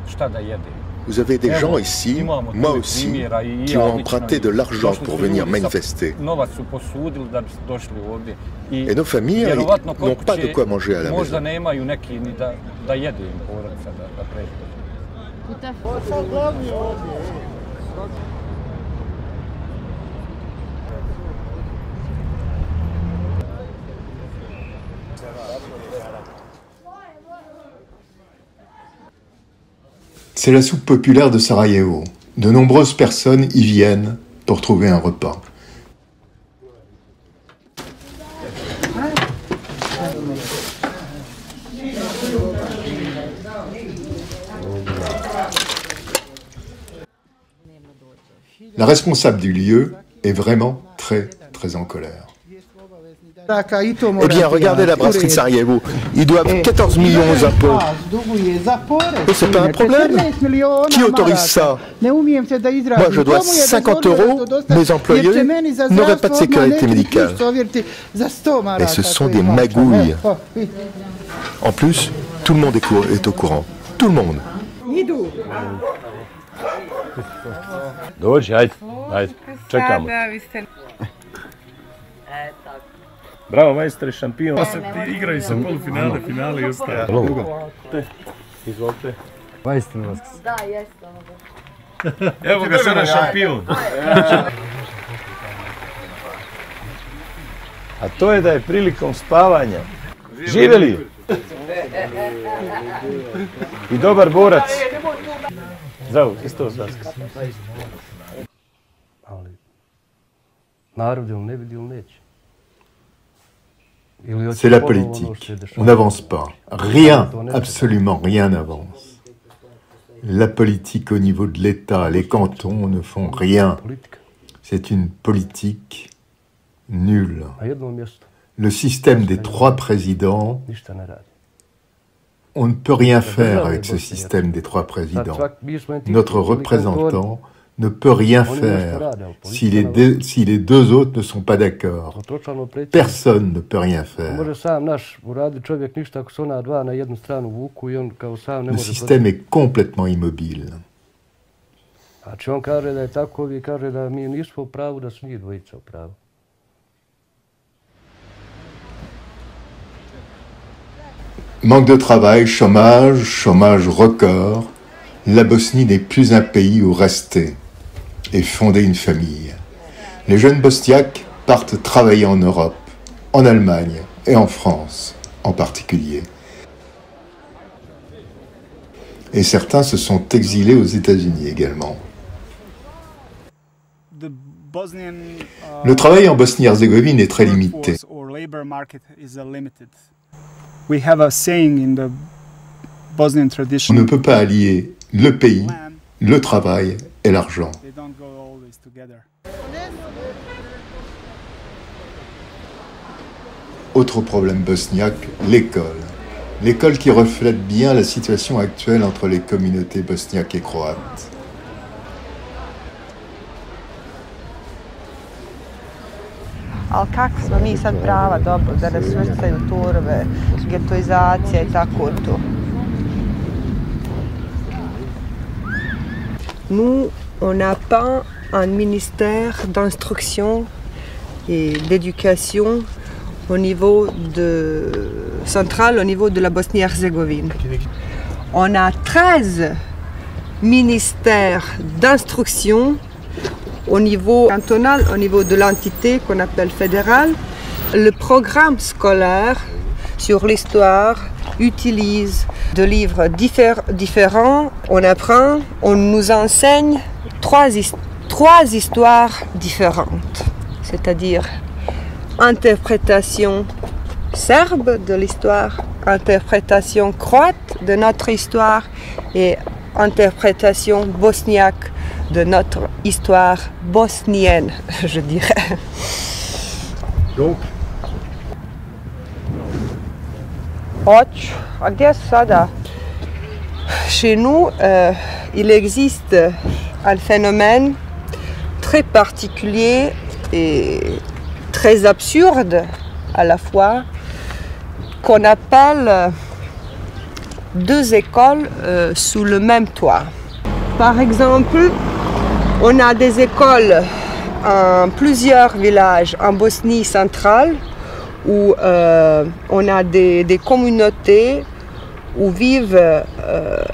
šta da jede. Vous avez des gens ici, moi aussi, qui ont emprunté de l'argent pour venir manifester. Et nos familles n'ont pas de quoi manger à la maison. C'est la soupe populaire de Sarajevo. De nombreuses personnes y viennent pour trouver un repas. La responsable du lieu est vraiment très très en colère. Eh bien, regardez la brasserie de Sarajevo. Ils doivent 14 millions aux impôts. Et c'est pas un problème. Qui autorise ça Moi, je dois 50 euros. Mes employés n'auraient pas de sécurité médicale. Et ce sont des magouilles. En plus, tout le monde est au courant. Tout le monde. Dođi, ajde, ajde, čekamo. Bravo, majstore, šampion. Pa se ti igraju sa polufinale, finale i ostalo. Drugo. Izvolite. Majstor vas. Da, jeste. Evo ga sada šampion. A to je da je prilikom spavanja. Živeli! I dobar borac. Zdravo, isto vas. Ali, narod ili ne vidi ili neće. C'est la politique. On n'avance pas. Rien, absolument rien n'avance. La politique au niveau de l'État, les cantons ne font rien. C'est une politique nulle. Le système des trois présidents, on ne peut rien faire avec ce système des trois présidents. Notre représentant ne peut rien faire si les, deux, si les deux autres ne sont pas d'accord. Personne ne peut rien faire. Le système est complètement immobile. Manque de travail, chômage, chômage record, la Bosnie n'est plus un pays où rester et fonder une famille. Les jeunes bosniaques partent travailler en Europe, en Allemagne et en France en particulier. Et certains se sont exilés aux États-Unis également. Le travail en Bosnie-Herzégovine est très limité. On ne peut pas allier le pays, le travail et l'argent. Autre problème bosniaque, l'école. L'école qui reflète bien la situation actuelle entre les communautés bosniaques et croates. Ali kako smo mi sad prava dobro da nas svrstaju turve, getoizacija i tako to. Nous, on n'a pas un ministère d'instruction et d'éducation au niveau de, central, au niveau de la Bosnie-Herzégovine. On a 13 ministères d'instruction au niveau cantonal, au niveau de l'entité qu'on appelle fédérale. Le programme scolaire sur l'histoire utilise de livres différents. On apprend, on nous enseigne trois, trois histoires différentes, c'est-à-dire interprétation serbe de l'histoire, interprétation croate de notre histoire et interprétation bosniaque de notre histoire bosnienne, je dirais. Donc? Chez nous, euh, il existe un phénomène très particulier et très absurde à la fois, qu'on appelle euh, deux écoles euh, sous le même toit. Par exemple, on a des écoles en plusieurs villages en Bosnie centrale où euh, on a des, communautés où vivent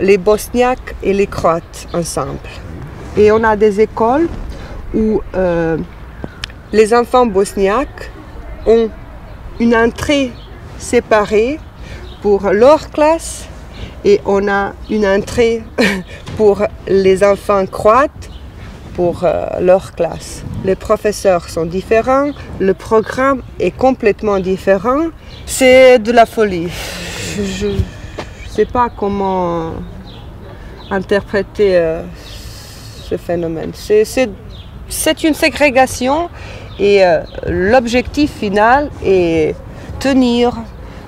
les Bosniaques et les Croates ensemble. Et on a des écoles où les enfants bosniaques ont une entrée séparée pour leur classe et on a une entrée pour les enfants croates pour euh, leur classe. Les professeurs sont différents, le programme est complètement différent. C'est de la folie. Je ne sais pas comment interpréter euh, ce phénomène. C'est une ségrégation et euh, l'objectif final est tenir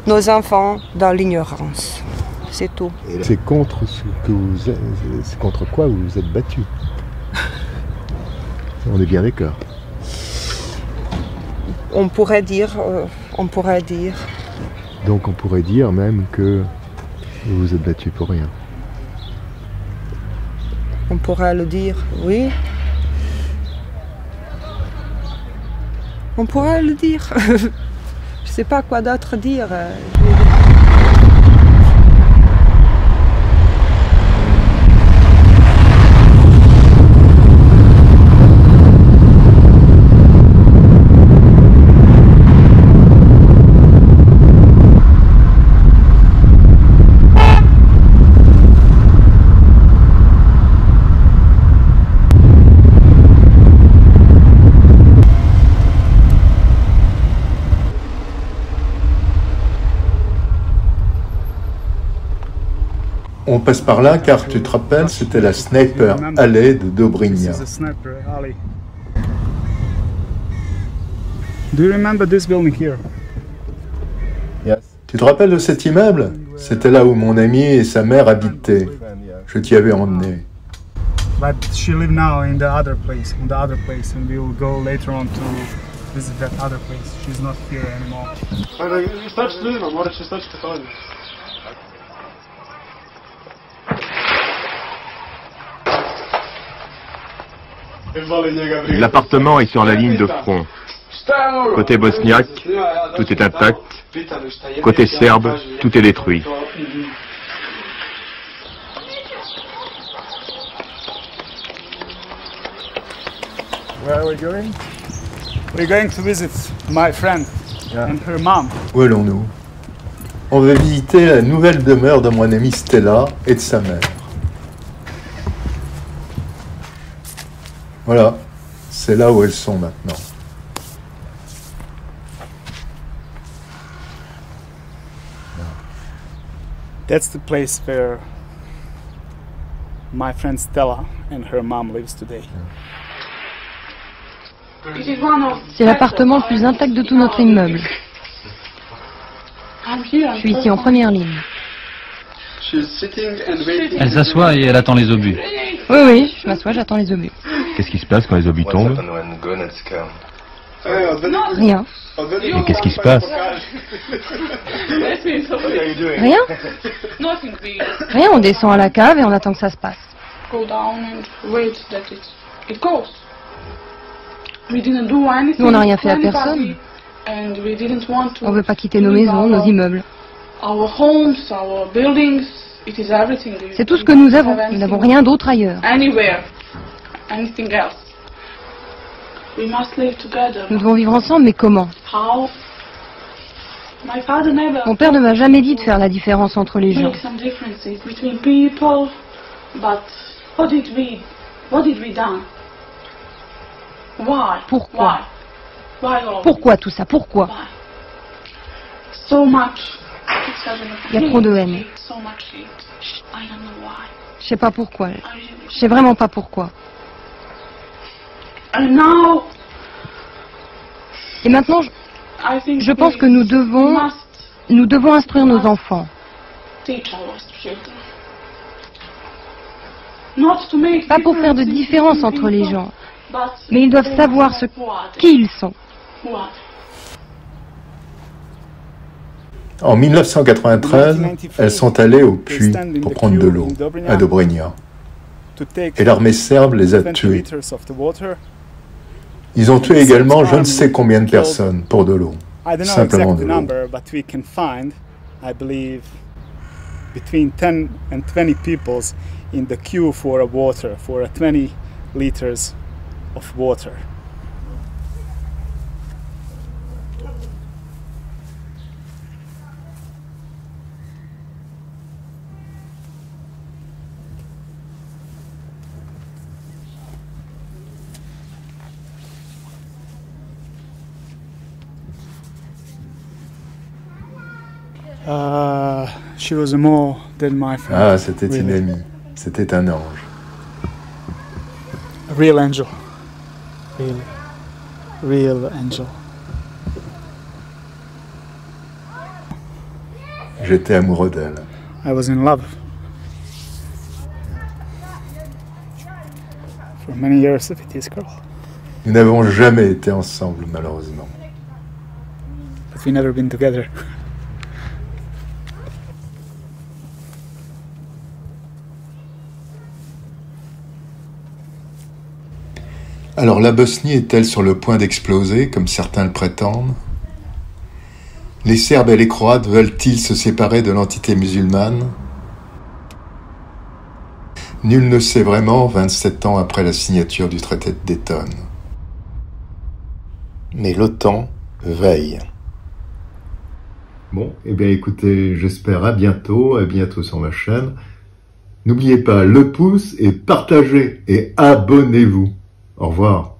nos enfants dans l'ignorance. C'est tout. C'est contre ce que vous c'est contre quoi vous vous êtes battu? On est bien d'accord. On pourrait dire, euh, on pourrait dire. Donc on pourrait dire même que vous vous êtes battu pour rien. On pourrait le dire, oui. On pourrait le dire. Je ne sais pas quoi d'autre dire. On passe par là car tu te rappelles, c'était la Sniper Alley de Dobrinja. Do you remember this building here? Yes. Tu te rappelles de cet immeuble? C'était là où mon ami et sa mère habitaient. Je t'y avais emmené. But she live now in the other place, in the other place, and we will go later on to visit that other place. She's not here anymore. L'appartement est sur la ligne de front. Côté bosniaque, tout est intact. Côté serbe, tout est détruit. Where are we going? We're going to visit my friend and her mom. Où allons-nous? On va visiter la nouvelle demeure de mon amie Stella et de sa mère. Voilà, c'est là où elles sont maintenant. That's the place where my friend Stella and her mom lives today. C'est l'appartement le plus intact de tout notre immeuble. Je suis ici en première ligne. Elle s'assoit et elle attend les obus. Oui, oui, je m'assois, j'attends les obus. Qu'est-ce qui se passe quand les obus tombent Rien. Et qu'est-ce qui se passe Rien Rien, on descend à la cave et on attend que ça se passe. Nous, on n'a rien fait à personne. On ne veut pas quitter nos maisons, nos immeubles. C'est tout ce que nous avons. Nous n'avons rien d'autre ailleurs. Nous devons vivre ensemble, mais comment? Mon père ne m'a jamais dit de faire la différence entre les gens. Pourquoi? Pourquoi tout ça? Pourquoi? Il y a trop de haine. Je sais pas pourquoi. Je sais vraiment pas pourquoi. Et maintenant, je, je pense que nous devons, nous devons instruire nos enfants. Pas pour faire de différence entre les gens, mais ils doivent savoir ce qui ils sont. En 1993, elles sont allées au puits pour prendre de l'eau, à Dobrinja. Et l'armée serbe les a tuées. Ils ont tué également je ne sais combien de personnes pour de l'eau. Simplement de l'eau. between 10 and 20 people in the queue for a water, for a 20 liters of water. Uh, she was more than my friend. Ah, c'était une amie. C'était un ange. A real angel. Really. Real angel. J'étais amoureux d'elle. I was in love. For many years with this girl. Nous n'avons jamais été ensemble, malheureusement. But we never been together. Alors la Bosnie est-elle sur le point d'exploser, comme certains le prétendent? Les Serbes et les Croates veulent-ils se séparer de l'entité musulmane? Nul ne sait vraiment 27 ans après la signature du traité de Dayton. Mais l'OTAN veille. Bon, eh bien écoutez, j'espère à bientôt, à bientôt sur ma chaîne. N'oubliez pas le pouce et partagez et abonnez-vous. Au revoir.